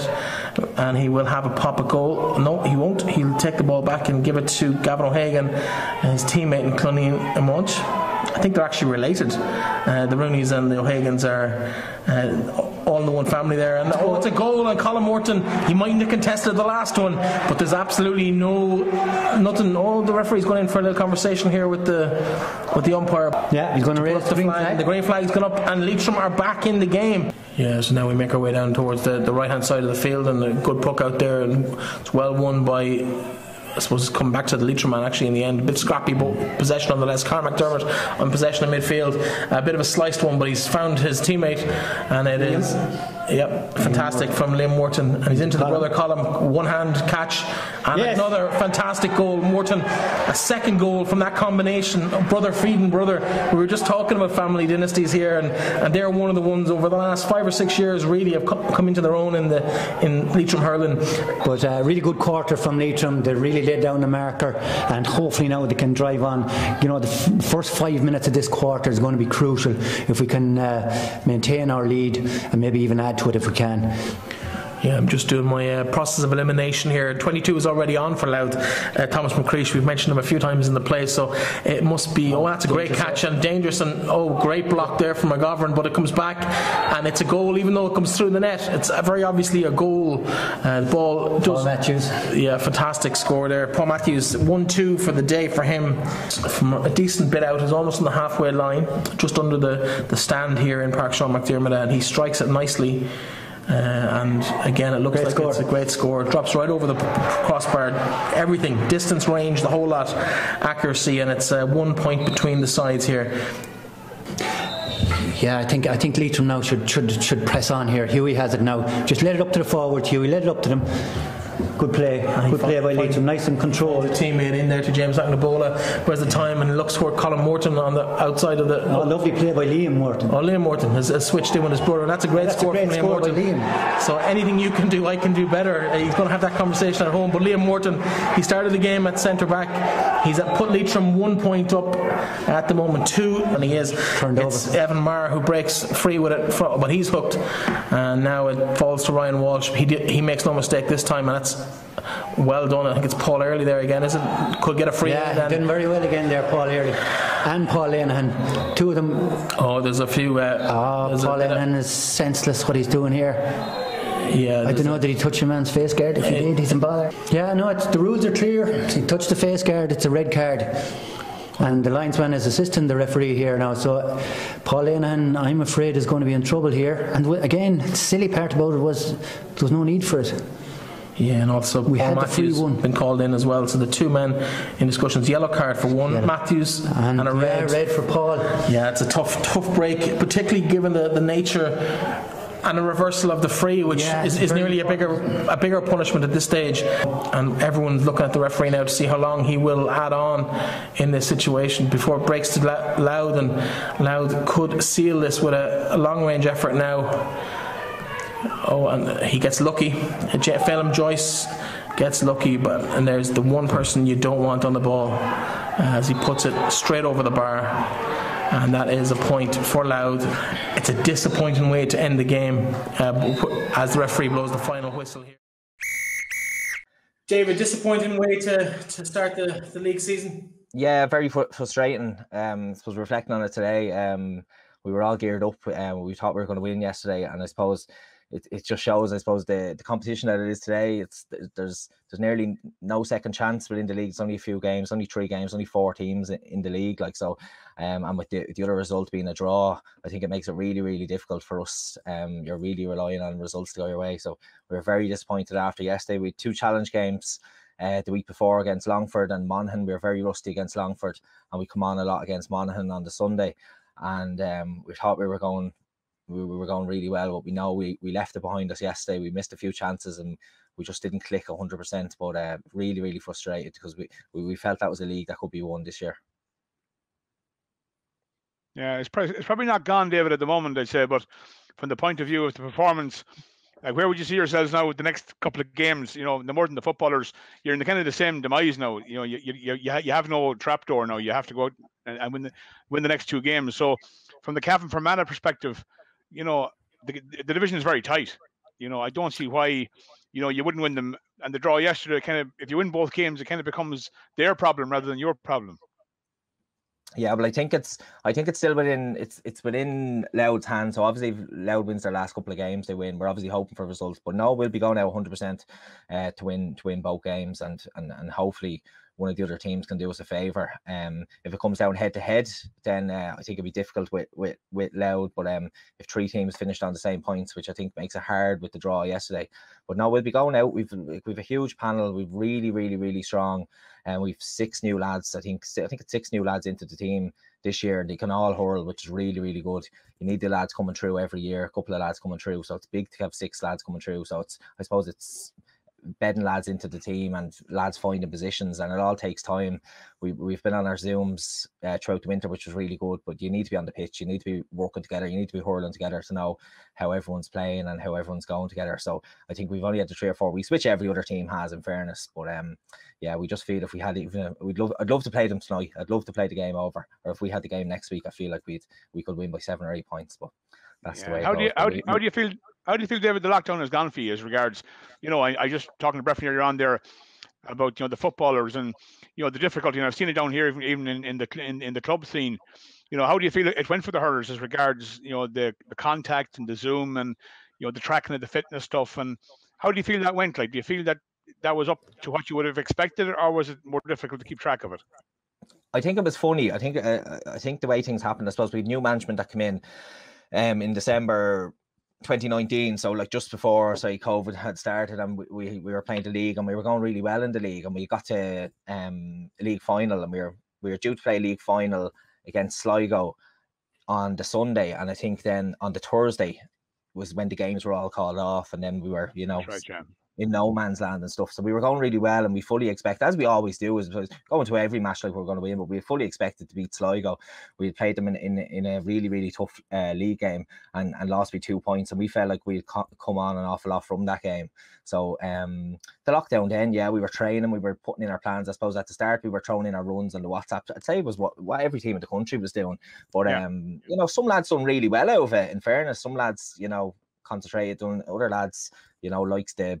and he will have a pop at goal. No, he won't. He'll take the ball back and give it to Gavin O'Hagan, and his teammate in Cloneen Amont. I think they're actually related. Uh, the Rooneys and the O'Hagans are uh, all in the one family there. And oh, it's a goal. And Colin Morton, he mightn't have contested the last one, but there's absolutely no nothing. Oh, the referee's going in for a little conversation here with the with the umpire. Yeah, he's going to Put raise up the green flag. flag. The green flag's gone up, and Leitrim are back in the game. Yeah, so now we make our way down towards the, the right hand side of the field, and a good puck out there, and it's well won by. I suppose it's come back to the Leitrim man actually in the end. A bit scrappy but possession on the less. Conor McDermott on possession in midfield. A bit of a sliced one, but he's found his teammate, and it is. Yep, fantastic from Liam Morton, and he's into the brother column. One hand catch, and Yes. another fantastic goal. Morton, a second goal from that combination of brother feeding brother. We were just talking about family dynasties here, and, and they're one of the ones over the last five or six years really have co- come into their own in the in Leitrim hurling. But a really good quarter from Leitrim. They really laid down the marker, and hopefully now they can drive on. You know, the f- first five minutes of this quarter is going to be crucial if we can uh, maintain our lead and maybe even add to it if we can. Yeah, I'm just doing my uh, process of elimination here. 22 is already on for Louth. Uh, Thomas McCreesh, we've mentioned him a few times in the play, so it must be. Oh, that's a great catch and dangerous, and oh, great block there from McGovern, but it comes back and it's a goal, even though it comes through the net. It's very obviously a goal. Uh, the ball Paul. Matthews. Yeah, fantastic score there. Paul Matthews, 1 2 for the day for him. From a decent bit out, is almost on the halfway line, just under the, the stand here in Park Sean McDermott, and he strikes it nicely. Uh, and again, it looks Great like score. it's a great score. It drops right over the p- crossbar. Everything, distance, range, the whole lot, accuracy, and it's uh, one point between the sides here. Yeah, I think I think Leitrim now should should should press on here. Huey has it now. Just let it up to the forward. Huey, let it up to them. Good play. Good play by Leitrim. Nice and The controlled. teammate in there to James Agnabola. Where's the time? And looks for Colin Morton on the outside of the. Oh, lovely play by Liam Morton. Oh, Liam Morton has, has switched in with his brother, and that's a great That's a score great from Liam score Morton. Liam. So anything you can do, I can do better. He's going to have that conversation at home. But Liam Morton, he started the game at centre back. He's at put Leitrim one point up at the moment, two, and he is. Turned it's over. Evan Marr who breaks free with it, but he's hooked, and now it falls to Ryan Walsh. He did, he makes no mistake this time, and that's well done. I think it's Paul Early there again, is it? Could get a free. Yeah, then. done very well again there, Paul Early. And Paul Lenihan. Two of them. Oh, there's a few. Uh, Oh, Paul Lenihan is senseless what he's doing here. yeah, I don't know, did he touch a man's face guard? If he did, he's in bother. Yeah, no, it's, the rules are clear. He touched the face guard, it's a red card. And the linesman is assisting the referee here now. So Paul Lenihan, I'm afraid, is going to be in trouble here. And w- again, the silly part about it was there was no need for it. Yeah, and also We Paul had the free Matthews one. been called in as well. So the two men in discussions, yellow card for one. Matthews, And, and, a yeah, red. red for Paul. Yeah, it's a tough, tough break, particularly given the, the nature and a reversal of the free, which Yeah, is, is nearly a bigger a bigger punishment at this stage. And everyone's looking at the referee now to see how long he will add on in this situation before it breaks to Louth, and Louth could seal this with a, a long range effort now. Oh, and he gets lucky. Phelan Joyce gets lucky, but and there's the one person you don't want on the ball uh, as he puts it straight over the bar, and that is a point for Louth. It's a disappointing way to end the game uh, as the referee blows the final whistle here. David, disappointing way to, to start the, the league season. Yeah, very fru- frustrating. Um, I suppose reflecting on it today, um, we were all geared up. Um, we thought we were going to win yesterday, and I suppose it, it just shows. I suppose the, the competition that it is today. It's there's there's nearly no second chance within the league. It's only a few games, only three games, only four teams in, the league. Like so, um, and with the, the other result being a draw, I think it makes it really really difficult for us. Um, you're really relying on results to go your way. So we were very disappointed after yesterday. We had two challenge games uh, the week before against Longford and Monaghan. We were very rusty against Longford, and we come on a lot against Monaghan on the Sunday. And um, we thought we were going, we, we were going really well, but we know we we left it behind us yesterday. We missed a few chances and we just didn't click hundred percent. But uh, really, really frustrated because we, we we felt that was a league that could be won this year. Yeah, it's, probably it's probably not gone, David, at the moment, I'd say, but from the point of view of the performance, like where would you see yourselves now with the next couple of games? You know, no more than the footballers, you're in the kind of the same demise now. You know, you you you, you you have no trapdoor now. You have to go out and, and win the win the next two games. So, from the Cavan Fermanagh perspective, you know, the the division is very tight. You know, I don't see why, you know, you wouldn't win them. And the draw yesterday, kind of, if you win both games, it kind of becomes their problem rather than your problem. Yeah, well, I think it's I think it's still within it's it's within Louth's hands. So obviously, if Louth wins their last couple of games, they win. We're obviously hoping for results, but no, we'll be going out 100 percent uh, to win to win both games, and and and hopefully one of the other teams can do us a favor. Um, if it comes down head to head, then uh, I think it'd be difficult with with with Louth. But um, if three teams finished on the same points, which I think makes it hard with the draw yesterday. But no, we'll be going out. We've we've a huge panel. We've really really really strong, and we've six new lads. I think I think it's six new lads into the team this year and they can all hurl, which is really, really good. You need the lads coming through every year, a couple of lads coming through. So it's big to have six lads coming through. So it's I suppose it's bedding lads into the team and lads finding positions and it all takes time. We we've been on our Zooms uh, throughout the winter, which was really good, but you need to be on the pitch, you need to be working together, you need to be hurling together to know how everyone's playing and how everyone's going together. So I think we've only had the three or four weeks, which every other team has in fairness. But um yeah, we just feel if we had even a, we'd love I'd love to play them tonight. I'd love to play the game over. Or if we had the game next week, I feel like we'd we could win by seven or eight points. But that's the way. How do you how do you, how do you feel how do you feel David the lockdown has gone for you as regards you know I, I just talking to Breifne earlier on there about you know the footballers and you know the difficulty and I've seen it down here even, even in, in the in, in the club scene you know how do you feel it it went for the hurlers as regards you know the the contact and the zoom and you know the tracking of the fitness stuff and how do you feel that went like do you feel that that was up to what you would have expected or was it more difficult to keep track of it I think it was funny. I think uh, I think the way things happened. I suppose we had new management that came in um in December 2019. So like just before say COVID had started and we, we, we were playing the league and we were going really well in the league and we got to um league final and we were we were due to play league final against Sligo on the Sunday and I think then on the Thursday was when the games were all called off and then we were you know right in no man's land and stuff. So we were going really well, and we fully expect, as we always do, is going to every match like we are going to win. But we fully expected to beat Sligo. We had played them in, in, in a really really tough uh, league game and, and lost by two points, and we felt like we'd co- come on an awful lot from that game. So um, the lockdown then, yeah, we were training, we were putting in our plans. I suppose at the start we were throwing in our runs on the WhatsApp. I'd say it was what what every team in the country was doing. But Yeah. um, you know, some lads done really well out of it. In fairness, some lads, you know, concentrated. Done other lads, you know, likes the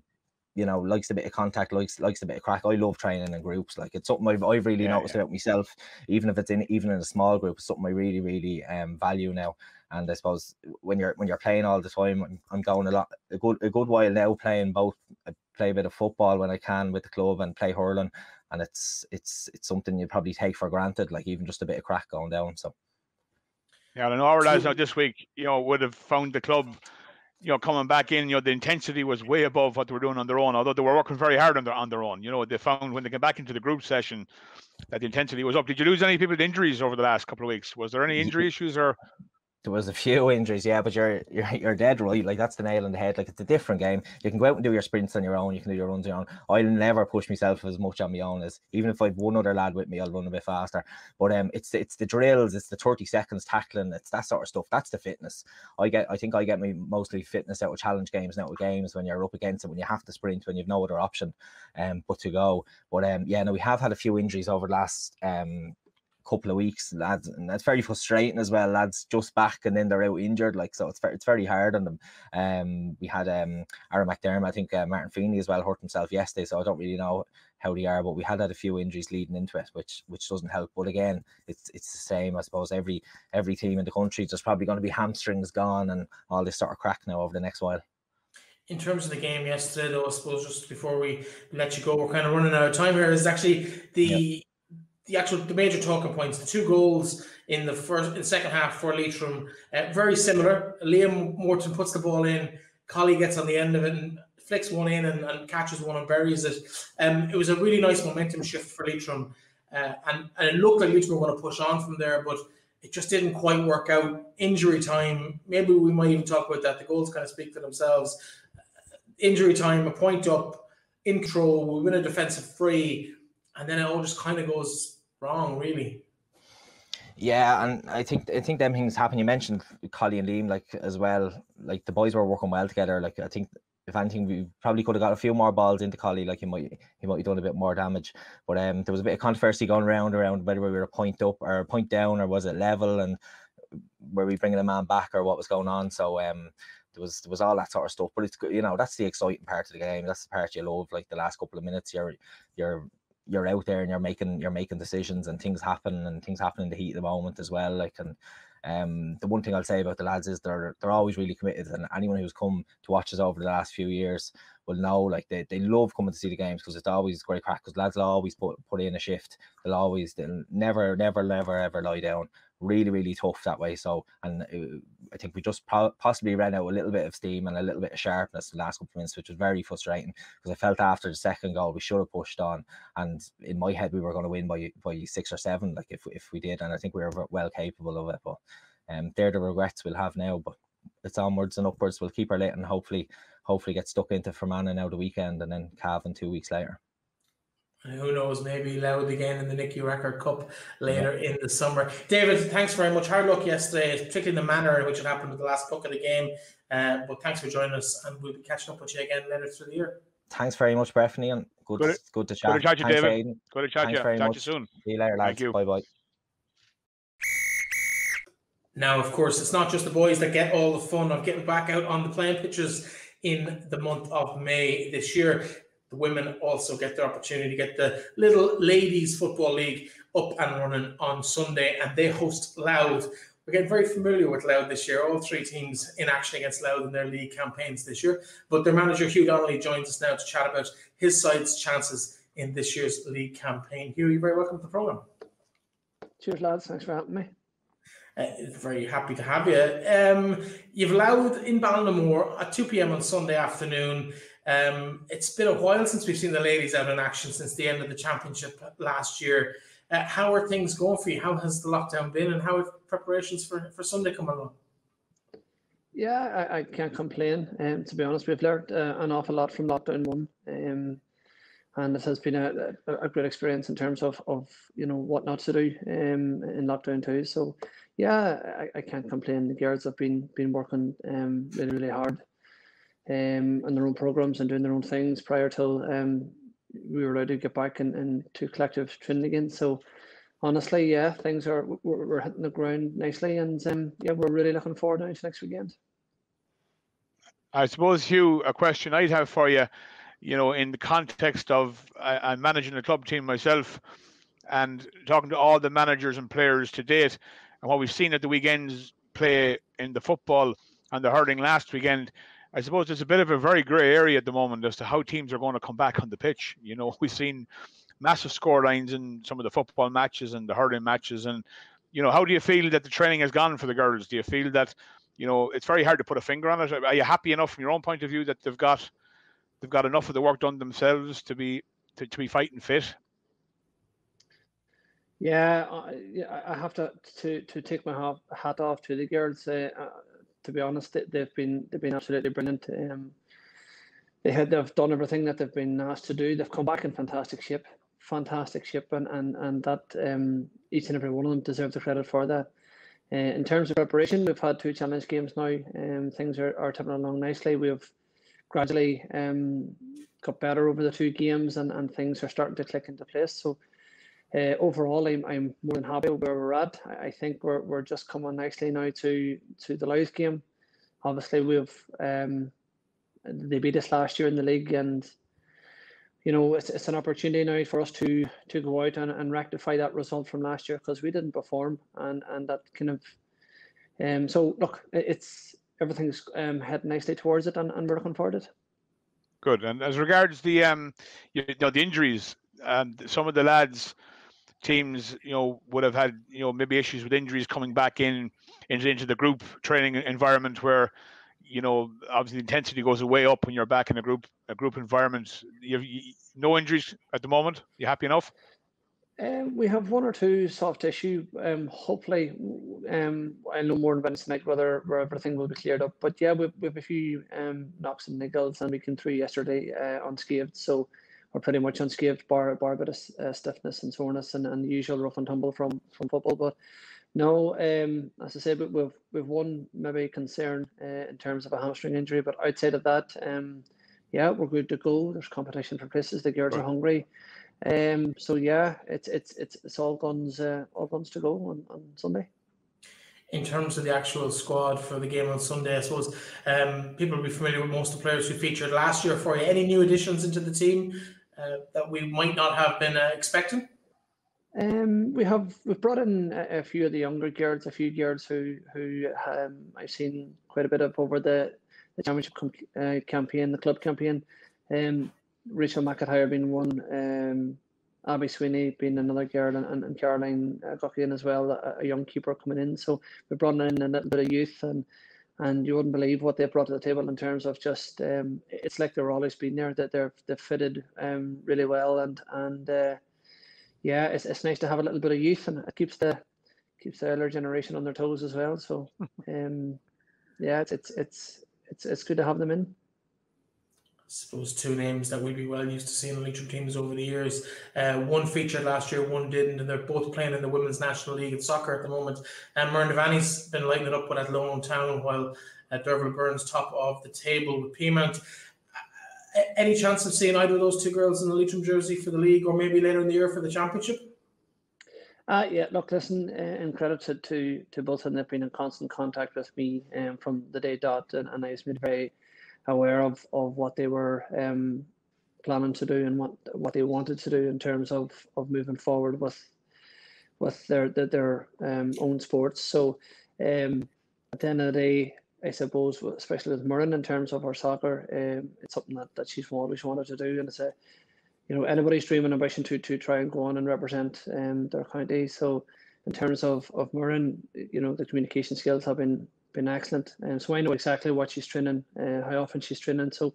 you know, likes a bit of contact, likes likes a bit of crack. I love training in groups. Like it's something I've, I've really Yeah, noticed yeah. about myself, even if it's in even in a small group, it's something I really really um value now. And I suppose when you're when you're playing all the time, I'm, I'm going a lot a good a good while now playing both. I play a bit of football when I can with the club and play hurling, and it's it's it's something you probably take for granted, like even just a bit of crack going down. So Yeah, I know our lads now this week, you know, would have found the club, you know, coming back in, you know, the intensity was way above what they were doing on their own, although they were working very hard on their on their own. You know, they found when they came back into the group session that the intensity was up. Did you lose any people with injuries over the last couple of weeks? Was there any injury issues or there was a few *laughs* injuries, yeah, but you're you're you're dead right. Like that's the nail on the head. Like it's a different game. You can go out and do your sprints on your own. You can do your runs on your own. I'll never push myself as much on my own as even if I've one other lad with me, I'll run a bit faster. But um, it's it's the drills, it's the thirty seconds tackling, it's that sort of stuff. That's the fitness. I get. I think I get me mostly fitness out of challenge games, not with games when you're up against it, when you have to sprint, when you've no other option, um, but to go. But um, yeah, no, we have had a few injuries over the last um couple of weeks, lads, and that's very frustrating as well. Lads just back and then they're out injured, like so. It's very, it's very hard on them. Um, we had um Aaron McDermott, I think uh, Martin Feeney as well hurt himself yesterday, so I don't really know how they are, but we had had a few injuries leading into it, which which doesn't help. But again, it's it's the same, I suppose. Every every team in the country, there's probably going to be hamstrings gone and all this sort of crack now over the next while. In terms of the game yesterday, though, I suppose just before we let you go, we're kind of running out of time here. Is actually the the actual the major talking points. The two goals in the first in second half for Leitrim, uh, very similar. Liam Morton puts the ball in, Collie gets on the end of it and flicks one in and, and catches one and buries it. Um, it was a really nice momentum shift for Leitrim, uh, and and it looked like Leitrim were going to push on from there, but. It just didn't quite work out. Injury time. Maybe we might even talk about that. The goals kind of speak for themselves injury time, a point up, in control, we win a defensive free, and then it all just kind of goes wrong, really. Yeah, and I think I think them things happen. You mentioned Collie and Liam like as well. Like the boys were working well together. Like I think if anything, we probably could have got a few more balls into Collie. Like he might he might have done a bit more damage. But um, there was a bit of controversy going around around whether we were a point up or a point down or was it level and were we bringing a man back or what was going on. So um, there was there was all that sort of stuff. But it's you know that's the exciting part of the game. That's the part you love. Like the last couple of minutes, you're you're you're out there and you're making you're making decisions and things happen and things happen in the heat of the moment as well. Like and um the one thing I'll say about the lads is they're they're always really committed and anyone who's come to watch us over the last few years will know like they, they love coming to see the games because it's always great crack because lads will always put put in a shift. They'll always they'll never never never ever lie down. Really really tough that way. So and uh, I think we just po- possibly ran out a little bit of steam and a little bit of sharpness the last couple of minutes, which was very frustrating because I felt after the second goal we should have pushed on and in my head we were going to win by by six or seven like if if we did and I think we were well capable of it but um they're the regrets we'll have now but it's onwards and upwards we'll keep our lit and hopefully hopefully get stuck into Fermanagh now the weekend and then Cavan two weeks later who knows, maybe Louth again in the Nicky Rackard Cup later in the summer. David, thanks very much. Hard luck yesterday, particularly the manner in which it happened with the last puck of the game. Uh, but thanks for joining us, and we'll be catching up with you again later through the year. thanks very much Bethany and good Good- good to chat good to chat you, Thanks, David. Aidan. Good to chat Thanks you. very Chat much. you soon. see you later Thank lads you. bye bye Now, of course, it's not just the boys that get all the fun of getting back out on the playing pitches in the month of May this year. The women also get the opportunity to get the little ladies football league up and running on Sunday, and they host Louth. We're getting very familiar with Louth this year. All three teams in action against Louth in their league campaigns this year. But their manager Hugh Donnelly joins us now to chat about his side's chances in this year's league campaign. Hugh, you're very welcome to the program. Cheers, lads. Thanks for having me. Uh, very happy to have you. Um, you've allowed in Ballinamore at 2 p.m. on Sunday afternoon. Um, it's been a while since we've seen the ladies out in action since the end of the championship last year. Uh, how are things going for you? How has the lockdown been, and how have preparations for, for Sunday come along? Yeah, I, I can't complain. Um, to be honest, we've learned uh, an awful lot from lockdown one, um, and this has been a, a, a great experience in terms of, of you know what not to do um, in lockdown two. So, yeah, I, I can't complain. The girls have been been working um, really really hard, um, on their own programs and doing their own things prior till um, we were allowed to get back in, into collective training again. So, honestly, yeah, things are we're, we're hitting the ground nicely, and um, yeah, we're really looking forward now to next weekend. I suppose, Hugh, a question I'd have for you. you know, in the context of I, I'm managing a club team myself, and talking to all the managers and players to date, and what we've seen at the weekends play in the football and the hurling last weekend, I suppose there's a bit of a very grey area at the moment as to how teams are going to come back on the pitch. You know, *laughs* we've seen massive score lines in some of the football matches and the hurling matches. And, you know, how do you feel that the training has gone for the girls? Do you feel that, you know, it's very hard to put a finger on it? Are you happy enough from your own point of view that they've got they've got enough of the work done themselves to be to, to be fighting fit? Yeah, I, I have to, to to take my hat off to the girls. Uh, to be honest, they've been they've been absolutely brilliant. Um, they had they've done everything that they've been asked to do. They've come back in fantastic shape, fantastic shape, and and and that um, each and every one of them deserve the credit for that. Uh, in terms of preparation, we've had two challenge games now, and um, things are, are tipping along nicely. We've gradually um, got better over the two games, and, and things are starting to click into place. So uh, overall, I'm, I'm more than happy where we're at. I, think we're, we're just coming nicely now to to the Louth game. Obviously, we've um, they beat us last year in the league, and you know it's, it's an opportunity now for us to to go out and, and rectify that result from last year because we didn't perform, and and that kind of um. So look, it's everything's um heading nicely towards it, and, and we're looking forward to it. Good. And as regards the um, you know, the injuries, um, some of the lads teams, you know, would have had, you know, maybe issues with injuries coming back in into, into the group training environment where, you know, obviously the intensity goes way up when you're back in a group a group environment. You have you, no injuries at the moment. You happy enough? Um, we have one or two soft tissue. Um, hopefully, um, I'll know more about tonight whether where everything will be cleared up. But yeah, we, we have a few um, knocks and niggles, and we came through yesterday uh, unscathed. So are pretty much unscathed, bar bar a bit of uh, stiffness and soreness and, and the usual rough and tumble from from football. But no, um, as I said, we've we've one maybe concern uh, in terms of a hamstring injury, but outside of that, um, yeah, we're good to go. There's competition for places. The girls right. are hungry. Um, so yeah, it's it's it's it's all guns uh, all guns to go on, on Sunday in terms of the actual squad for the game on Sunday, I suppose um, people will be familiar with most of the players who featured last year for you. Any new additions into the team that we might not have been uh, expecting? Um, we have we've brought in a, a, few of the younger girls, a few girls who who um, I've seen quite a bit of over the, the championship com- uh, campaign, the club campaign. Um, Rachel McIntyre being one, um, Abby Sweeney being another girl, and, and, and Caroline uh, Gockian as well, a, a, young keeper coming in. So we've brought in a little bit of youth and and you wouldn't believe what they brought to the table in terms of just um, it's like they're always been there that they're they've fitted um, really well. And and uh, yeah it's, it's nice to have a little bit of youth and it keeps the keeps the elder generation on their toes as well. So *laughs* um, yeah it's, it's it's it's it's good to have them in suppose two names that we'd be well used to seeing on Leitrim teams over the years. Uh, one featured last year, one didn't, and they're both playing in the Women's National League in soccer at the moment. And um, Devaney's been lighting it up with Athlone Town, while uh, Derval Burns top of the table with Peamount. Uh, any chance of seeing either of those two girls in the Leitrim jersey for the league, or maybe later in the year for the championship? Uh, yeah, look, listen, uh, and credit to, to, both of them. They've been in constant contact with me um, from the day dot, and, and I've been very aware of of what they were um, planning to do and what what they wanted to do in terms of of moving forward with with their their, their um, own sports. So um, at the end of the day, I suppose, especially with Muireann in terms of her soccer, um, it's something that, that she's always wanted to do, and it's a you know anybody's dream and ambition to to try and go on and represent um, their county. So in terms of of Muireann, you know the communication skills have been been excellent. And um, so I know exactly what she's training, uh, how often she's training. So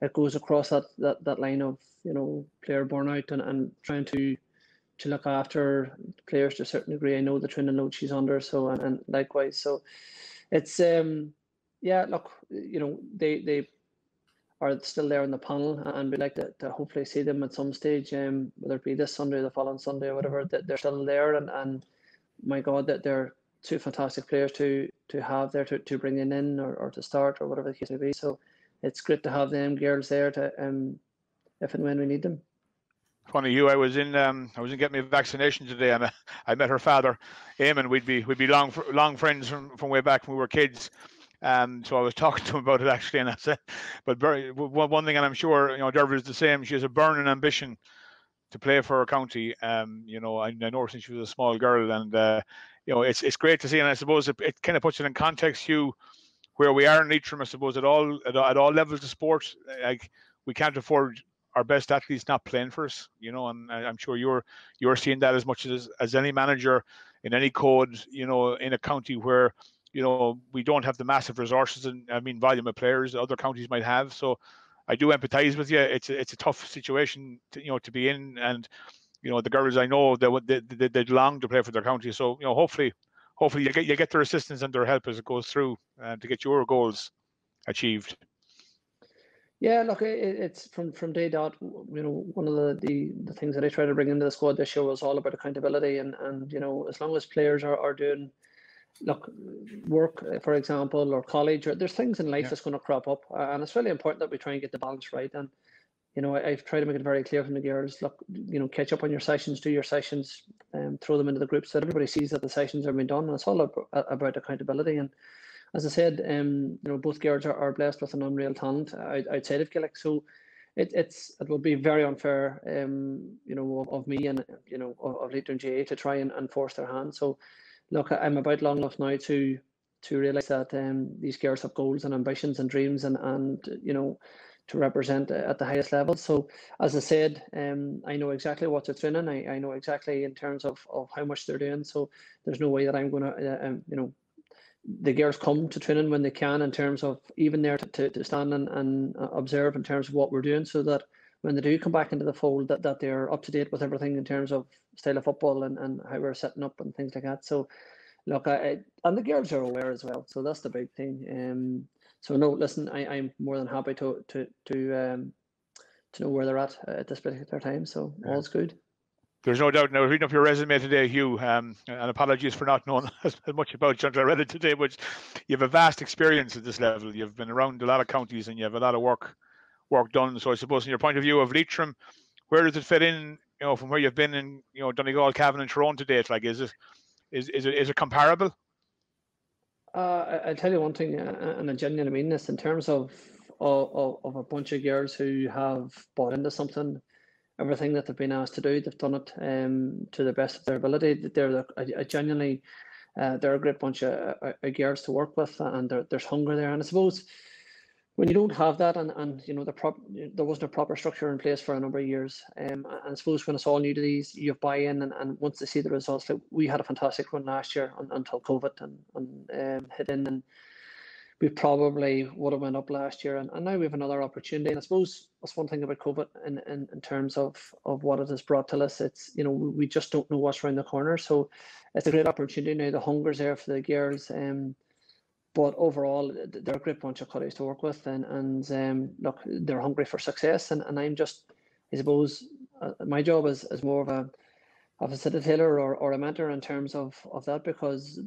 it goes across that, that, that line of, you know, player burnout and, and trying to to look after players to a certain degree. I know the training load she's under, so and, and likewise. So it's um yeah, look, you know, they they are still there in the panel and we'd like to, to hopefully see them at some stage, um, whether it be this Sunday the following Sunday or whatever, that they're still there and, and my God, that they're two fantastic players to to have there to, to bring in, in or, or to start or whatever the case may be. So it's great to have them girls there to um if and when we need them. Funny you, I was in um I was in getting my vaccination today and I, met her father, Eamon. We'd be we'd be long long friends from, from way back when we were kids. Um, so I was *laughs* talking to him about it actually, and I said, but very, one thing, and I'm sure you know Dervit is the same. She has a burning ambition to play for her county. Um, you know, I, I know her since she was a small girl, and uh, you know, it's it's great to see. And I suppose it, it kind of puts it in context, you where we are in Leitrim. I suppose at all at, at all levels of sport, like we can't afford our best athletes not playing for us. You know, and I'm sure you're you're seeing that as much as as any manager in any code. You know, in a county where you know we don't have the massive resources and I mean volume of players other counties might have. So I do empathize with you. It's a, it's a tough situation to, you know to be in, and you know the girls I know they they they they'd long to play for their county. So you know hopefully hopefully you get you get their assistance and their help as it goes through uh, to get your goals achieved. Yeah, look, it, it's from from day dot. You know, one of the, the the things that I try to bring into the squad this year was all about accountability, and and you know, as long as players are, are doing look work for example or college or there's things in life yeah. that's going to crop up uh, and it's really important that we try and get the balance right and you know I, have tried to make it very clear from the girls look you know catch up on your sessions do your sessions um, throw them into the groups so that everybody sees that the sessions are being done. And it's all about, about accountability. And as I said um you know both girls are, are blessed with an unreal talent outside of Gaelic. So it, it's it would be very unfair um you know of, of me and you know of, of Leitrim GAA to try and, and force their hand. So look, I'm about long enough now to to realize that um, these girls have goals and ambitions and dreams and and you know to represent at the highest level. So as I said, um, I know exactly what they're training. I, I know exactly in terms of, of how much they're doing. So there's no way that I'm going to, uh, um, you know, the girls come to training when they can in terms of even there to, to, to stand and, and observe in terms of what we're doing so that when they do come back into the fold that, that they're up to date with everything in terms of style of football and, and how we're setting up and things like that. So look, I, and the girls are aware as well. So that's the big thing. Um, so no, listen, I, I'm more than happy to to to um to know where they're at at this particular time. So yeah. all's good. There's no doubt. Now, reading up your resume today, Hugh, um, and apologies for not knowing *laughs* as much about you. I read it today, but you have a vast experience at this level. You've been around a lot of counties and you have a lot of work work done. So I suppose, in your point of view of Leitrim, where does it fit in? You know, from where you've been in, you know, Donegal, Cavan, and Tyrone to date. Like, is it is is it is it comparable? Uh, I'll tell you one thing, uh, and I genuinely mean this in terms of, of of a bunch of girls who have bought into something. Everything that they've been asked to do, they've done it um, to the best of their ability. They're a, a genuinely, uh, they're a great bunch of, of girls to work with, and there's hunger there. And I suppose when you don't have that and, and you know the prop there wasn't a proper structure in place for a number of years um, and I suppose when it's all new to these you have buy-in and, and once they see the results like we had a fantastic run last year until COVID and, and um, hit in and we probably would have went up last year and, and now we have another opportunity. And I suppose that's one thing about COVID in, in, in terms of of what it has brought to us. It's you know we just don't know what's around the corner. So it's a great opportunity now. The hunger's there for the girls um but overall, they're a great bunch of colleagues to work with, and and um, look, they're hungry for success, and, and I'm just, I suppose, uh, my job is, is more of a, a facilitator or, or a mentor in terms of, of that because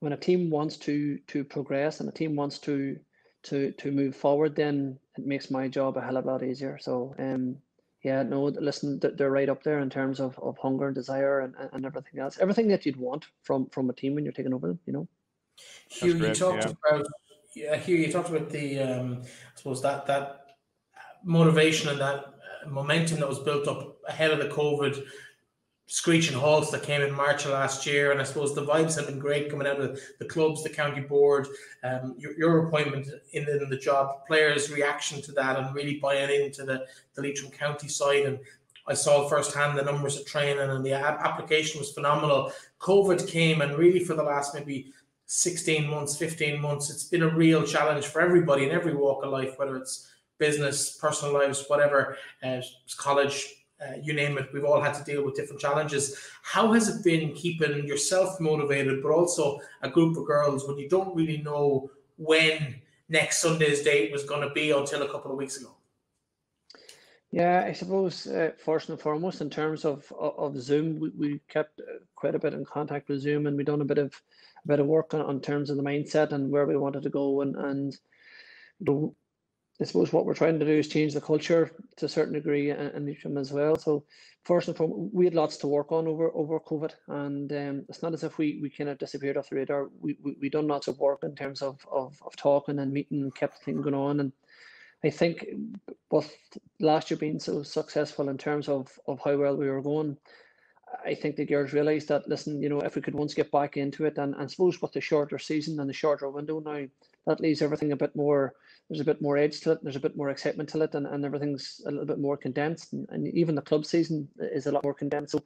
when a team wants to to progress and a team wants to to to move forward, then it makes my job a hell of a lot easier. So um yeah, no, listen, they're right up there in terms of, of hunger and desire and, and everything else. Everything that you'd want from from a team when you're taking over them, you know. Hugh, you talked yeah. about yeah, Hugh, you talked about the um, I suppose that that motivation and that uh, momentum that was built up ahead of the COVID screeching halts that came in March of last year, and I suppose the vibes have been great coming out of the clubs, the county board, um, your, your appointment in, in the job, players' reaction to that, and really buying into the the Leitrim County side and I saw firsthand the numbers of training and the application was phenomenal. COVID came and really for the last maybe 16 months, 15 months, it's been a real challenge for everybody in every walk of life, whether it's business, personal lives, whatever, uh, college, uh, you name it. We've all had to deal with different challenges. How has it been keeping yourself motivated, but also a group of girls when you don't really know when next Sunday's date was going to be until a couple of weeks ago? Yeah, I suppose uh, first and foremost, in terms of of Zoom, we, we kept uh, quite a bit in contact with Zoom, and we done a bit of a bit of work on, on terms of the mindset and where we wanted to go, and and the, I suppose what we're trying to do is change the culture to a certain degree in Leitrim as well. So first and foremost, we had lots to work on over over COVID, and um, it's not as if we, we kind of disappeared off the radar. We we we done lots of work in terms of of, of talking and meeting, and kept things going on, and I think with last year being so successful in terms of of how well we were going, I think the girls realised that listen, you know, if we could once get back into it, and, and suppose with the shorter season and the shorter window now, that leaves everything a bit more. There's a bit more edge to it. There's a bit more excitement to it, and, and everything's a little bit more condensed. And, and even the club season is a lot more condensed. So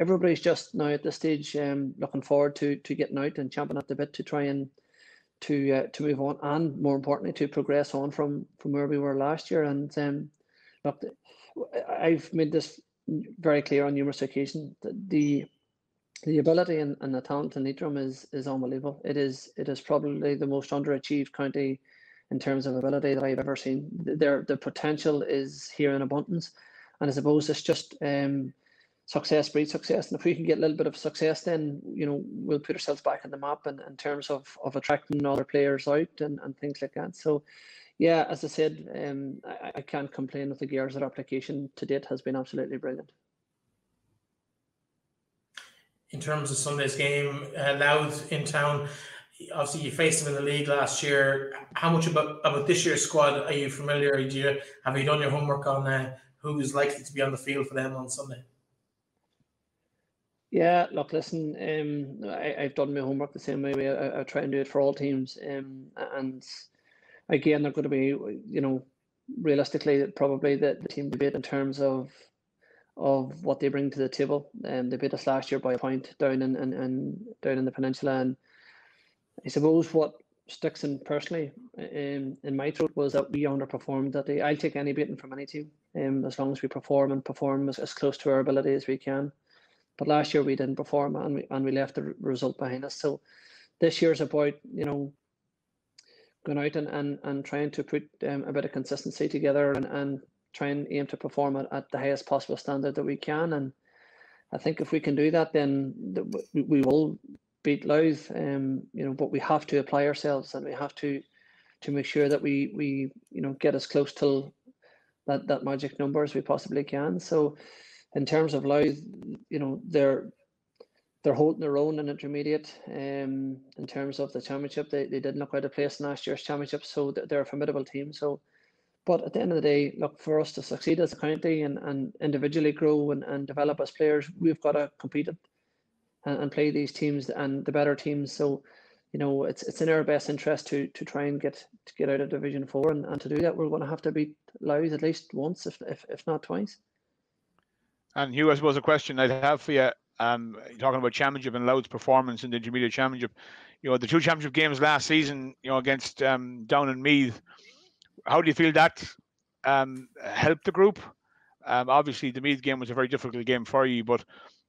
everybody's just now at this stage um, looking forward to to getting out and champing at the bit to try and to uh, to move on, and more importantly to progress on from from where we were last year. And um, look, I've made this very clear on numerous occasions that the the ability and, and the talent in Leitrim is is unbelievable. It is it is probably the most underachieved county in terms of ability that I've ever seen. Their the potential is here in abundance, and I suppose it's just um, success breeds success. And if we can get a little bit of success, then you know we'll put ourselves back in the map in, in terms of of attracting other players out and, and things like that. So yeah, as I said, um, I, I can't complain with the gears. Their application to date has been absolutely brilliant in terms of Sunday's game, uh, Louth in town. Obviously, you faced them in the league last year. How much about about this year's squad are you familiar? Do you have you done your homework on uh, who is likely to be on the field for them on Sunday? Yeah, look, listen, um, I, have done my homework the same way. I, I, try and do it for all teams, um, and again, they're going to be, you know, realistically, probably the, the team debate in terms of of what they bring to the table. Um, they beat us last year by a point down in, in, in down in the peninsula. And I suppose what sticks in personally in, um, in my throat was that we underperformed that day. I'll take any beating from any team, um, as long as we perform and perform as, as close to our ability as we can. But last year we didn't perform and we and we left the result behind us. So this year's about, you know, going out and, and, and trying to put um, a bit of consistency together and, and try and aim to perform at, at the highest possible standard that we can. And I think if we can do that, then we, we will beat Louth. Um, you know, but we have to apply ourselves and we have to to make sure that we we you know get as close to that that magic number as we possibly can. So, in terms of Louth, you know, they're they're holding their own in intermediate. Um, in terms of the championship, they, they didn't look out of place in last year's championship, so they're a formidable team. So but at the end of the day, look, for us to succeed as a county and, and individually grow and, and develop as players, we've got to compete and, and play these teams and the better teams. So, you know, it's it's in our best interest to to try and get to get out of Division Four, and, and to do that, we're going to have to beat Louth at least once, if if, if not twice. And Hugh, I suppose a question I'd have for you, um, talking about championship and Louth's performance in the intermediate championship, you know, the two championship games last season, you know, against um, Down and Meath, how do you feel that um, helped the group? Um, obviously, the Meath game was a very difficult game for you, but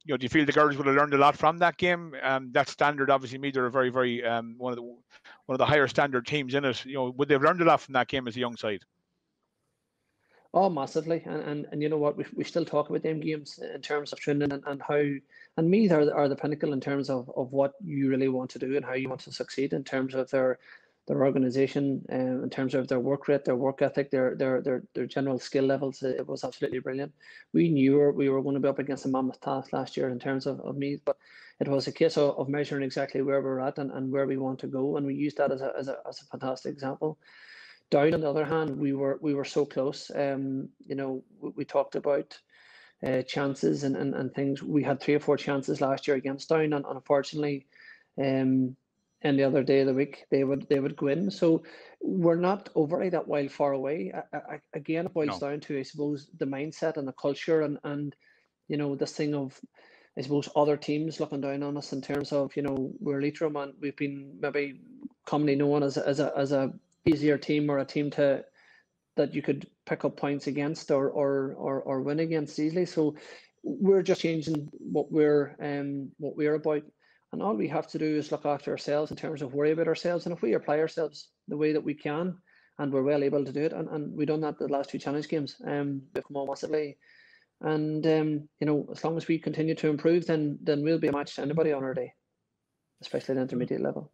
you know, do you feel the girls would have learned a lot from that game? Um, that standard, obviously, Meath are a very, very um, one of the one of the higher standard teams in it. You know, would they have learned a lot from that game as a young side? Oh, massively, and and, and you know what, we, we still talk about them games in terms of training and, and how and Meath are, are the pinnacle in terms of, of what you really want to do and how you want to succeed in terms of their their organization um, in terms of their work rate, their work ethic, their their their, their general skill levels. It was absolutely brilliant. We knew we were going to be up against a mammoth task last year in terms of, of Meath, but it was a case of, of measuring exactly where we're at and, and where we want to go. And we used that as a, as a, as a fantastic example. Down on the other hand, we were we were so close. Um, you know, we, we talked about uh, chances and, and, and things. We had three or four chances last year against Down, and, unfortunately, um, any other day of the week they would they would go in. So we're not overly that wild far away. I, I, again, it boils no. down to I suppose the mindset and the culture and and you know this thing of I suppose other teams looking down on us in terms of you know we're Leitrim and we've been maybe commonly known as a, as a as a easier team or a team to that you could pick up points against or or or, or win against easily. So we're just changing what we're um what we're about and all we have to do is look after ourselves in terms of worry about ourselves. And if we apply ourselves the way that we can, and we're well able to do it, and, and we've done that the last two challenge games, um, we've come on massively. And um, you know, as long as we continue to improve, then then we'll be a match to anybody on our day, especially at the intermediate level.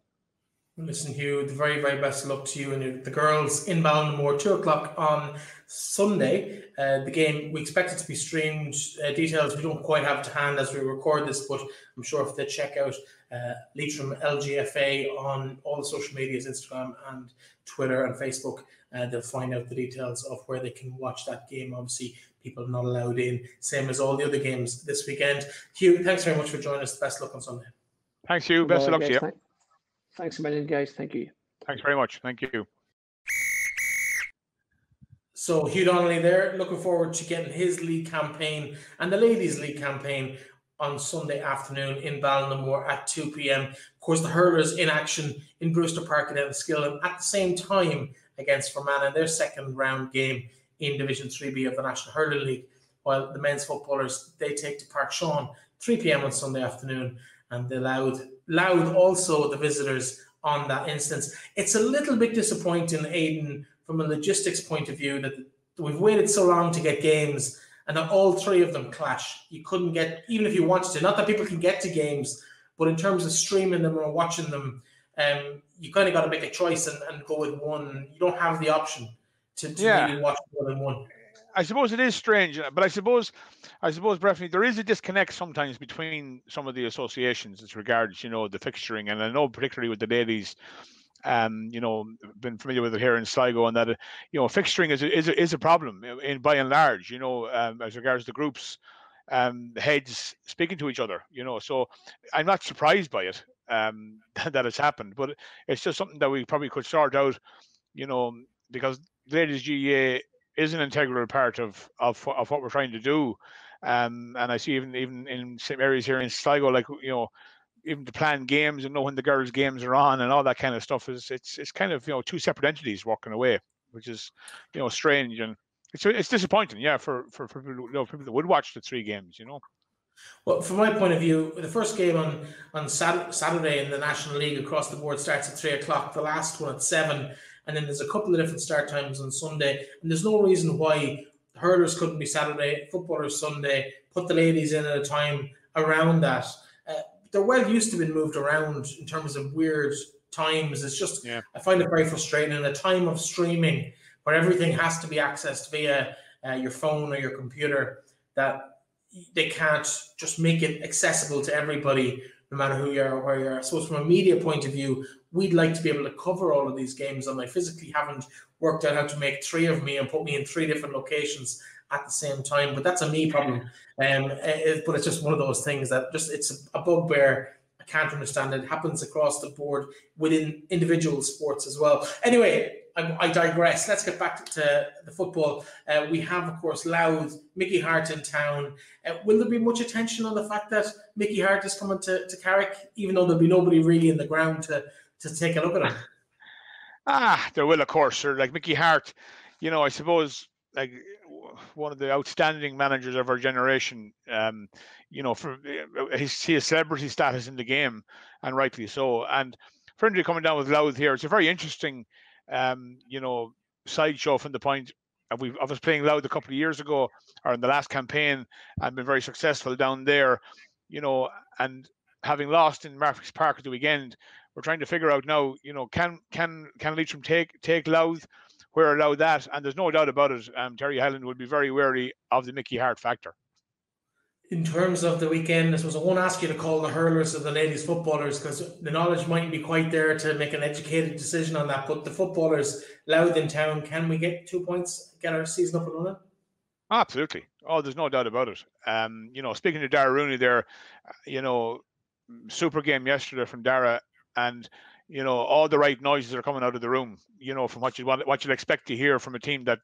Listen, Hugh, the very, very best of luck to you and the girls in Ballinamore, 2 o'clock on Sunday. Uh, the game, we expect it to be streamed. Uh, details we don't quite have to hand as we record this, but I'm sure if they check out uh, Leitrim LGFA on all the social medias, Instagram and Twitter and Facebook, uh, they'll find out the details of where they can watch that game. Obviously, people are not allowed in, same as all the other games this weekend. Hugh, thanks very much for joining us. Best luck on Sunday. Thanks, Hugh. Best of luck to you. Thanks a million, guys. Thank you. Thanks very much. Thank you. So Hugh Donnelly there, looking forward to getting his league campaign and the ladies' league campaign on Sunday afternoon in Ballinamore at 2 p.m. Of course, the hurlers in action in Brewster Park and Skillen at the same time against Fermanagh in their second round game in Division 3B of the National Hurling League, while the men's footballers they take to Park Sean 3 p.m. on Sunday afternoon, and they Louth Louth also the visitors on that instance. It's a little bit disappointing, Aidan, from a logistics point of view that we've waited so long to get games and that all three of them clash. You couldn't get, even if you wanted to, not that people can get to games, but in terms of streaming them or watching them, um, you kind of got to make a choice and, and go with one. You don't have the option to, to yeah. really watch more than one. I suppose it is strange, but I suppose, I suppose, Breifne, there is a disconnect sometimes between some of the associations as regards, you know, the fixturing, and I know particularly with the ladies, um, you know, been familiar with it here in Sligo, and that uh, you know, fixturing is a, is a, is a problem in by and large, you know, um, as regards the groups, um, heads speaking to each other, you know. So I'm not surprised by it um, *laughs* that it's happened, but it's just something that we probably could sort out, you know, because ladies GAA is an integral part of of, of what we're trying to do. Um, and I see even even in some areas here in Sligo, like you know, even to plan games and know when the girls' games are on and all that kind of stuff is it's it's kind of you know two separate entities walking away, which is you know strange and it's it's disappointing, yeah, for for, for people, you know, people that would watch the three games, you know. Well, from my point of view, the first game on on Saturday in the National League across the board starts at three o'clock. The last one at seven, and then there's a couple of different start times on Sunday. And there's no reason why hurlers couldn't be Saturday, footballers Sunday. Put the ladies in at a time around that they're well used to being moved around in terms of weird times. It's just yeah. I find it very frustrating in a time of streaming where everything has to be accessed via uh, your phone or your computer that they can't just make it accessible to everybody no matter who you are or where you are. I suppose from a media point of view, we'd like to be able to cover all of these games, and I physically haven't worked out how to make three of me and put me in three different locations at the same time. But that's a me problem. Um, it, but it's just one of those things that just it's a bugbear. I can't understand it. it happens across the board within individual sports as well. Anyway, I, I digress. Let's get back to the football. Uh, we have, of course, Louth, Mickey Harte in town. Uh, will there be much attention on the fact that Mickey Harte is coming to, to Carrick, even though there'll be nobody really in the ground to, to take a look at him? *laughs* Ah, there will, of course. Or like Mickey Harte, you know, I suppose like one of the outstanding managers of our generation. Um, you know, for uh, his, his celebrity status in the game, and rightly so. And to coming down with Louth here, it's a very interesting, um, you know, sideshow from the point of we I was playing Louth a couple of years ago, or in the last campaign, and been very successful down there. You know, and having lost in Markievicz Park at the weekend, we're trying to figure out now. You know, can can can Leitrim take take Louth? where allow that, and there's no doubt about it, um, Terry Hyland would be very wary of the Mickey Harte factor. In terms of the weekend, I suppose I won't ask you to call the hurlers or the ladies footballers because the knowledge mightn't be quite there to make an educated decision on that. But the footballers, Louth in town, can we get two points, get our season up and running? Absolutely. Oh, there's no doubt about it. Um, you know, speaking to Darragh Rooney there, uh, you know, super game yesterday from Darragh, and you know all the right noises are coming out of the room you know from what you want what you'd expect to hear from a team that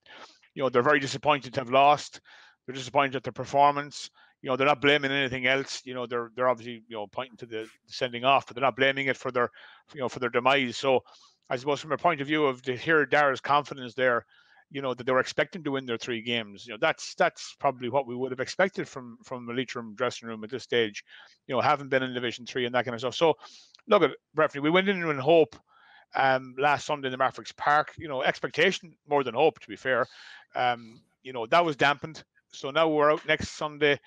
you know they're very disappointed to have lost they're disappointed at their performance you know they're not blaming anything else you know they're they're obviously you know pointing to the sending off but they're not blaming it for their you know for their demise so i suppose from a point of view of to hear Darragh's confidence there you know that they were expecting to win their three games. You know that's that's probably what we would have expected from from the Leitrim dressing room at this stage. You know, having been in Division Three and that kind of stuff. So look at referee. We went in in hope um, last Sunday in the Markievicz Park. You know, expectation more than hope. To be fair, um, you know that was dampened. So now we're out next Sunday,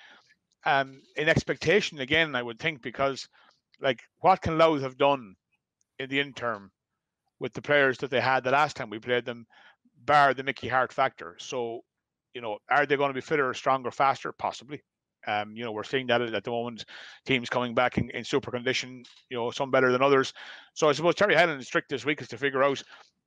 um, in expectation again. I would think because, like, what can Louth have done in the interim with the players that they had the last time we played them, bar the Mickey Harte factor. So, you know, are they going to be fitter, stronger, faster? Possibly. Um, you know, we're seeing that at the moment. Teams coming back in, in super condition, you know, some better than others. So I suppose Terry Hyland's trick this week is to figure out,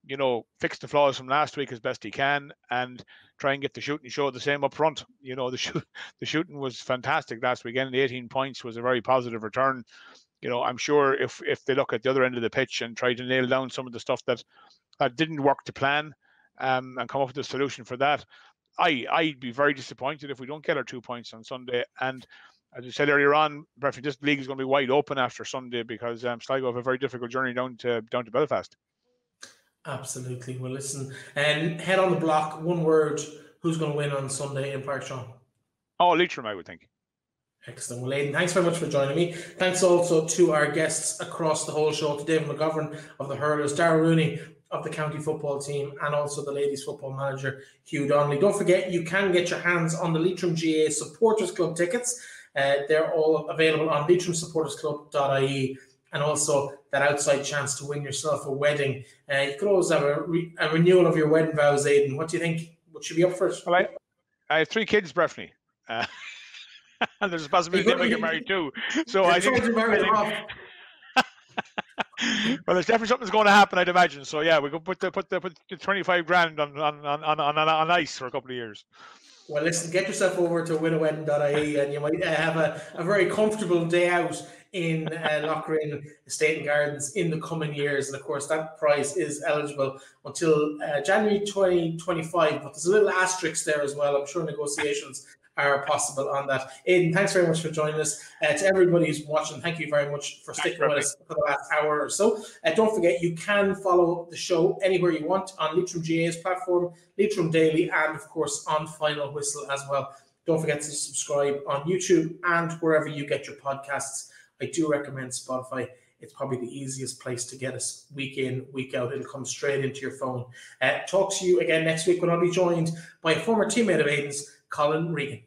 you know, fix the flaws from last week as best he can and try and get the shooting show the same up front. You know, the shoot *laughs* the shooting was fantastic last weekend. The 18 points was a very positive return. You know, I'm sure if if they look at the other end of the pitch and try to nail down some of the stuff that that didn't work to plan, um, and come up with a solution for that, I I'd be very disappointed if we don't get our two points on Sunday. And as you said earlier on, Breifne, this league is going to be wide open after Sunday because um, Sligo have a very difficult journey down to down to Belfast. Absolutely. Well, listen, and head on the block. One word: Who's going to win on Sunday in Pairc Sean? Oh, Leitrim, I would think. Excellent. Well, Aidan, thanks very much for joining me. Thanks also to our guests across the whole show, to David McGovern of the Hurlers, Darragh Rooney of the county football team and also the ladies football manager Hugh Donnelly. Don't forget you can get your hands on the Leitrim GAA Supporters Club tickets. Uh, they're all available on leitrimsupportersclub.ie and also that outside chance to win yourself a wedding. Uh, you could always have a, re- a, renewal of your wedding vows, Aidan. What do you think? What should be up for it? Well, I, I have three kids, Breifne. Uh, and *laughs* there's a possibility they might get married too. So I think, I think *laughs* well, there's definitely something's going to happen, I'd imagine. So yeah, we could put the put the put the 25 grand on on on on, on, on ice for a couple of years. Well, listen, get yourself over to winawedding.ie *laughs* and you might uh, have a, a very comfortable day out in uh, *laughs* Estate and Gardens in the coming years. And of course, that price is eligible until uh, January 2025. But there's a little asterisk there as well. I'm sure negotiations are possible on that. Aidan, thanks very much for joining us. Uh, to everybody who's watching, thank you very much for sticking with us for the last hour or so. Uh, don't forget, you can follow the show anywhere you want on Leitrim GAA's platform, Leitrim Daily, and of course on Final Whistle as well. Don't forget to subscribe on YouTube and wherever you get your podcasts. I do recommend Spotify. It's probably the easiest place to get us week in, week out. It'll come straight into your phone. Uh, talk to you again next week when I'll be joined by a former teammate of Aidan's, Colin Regan.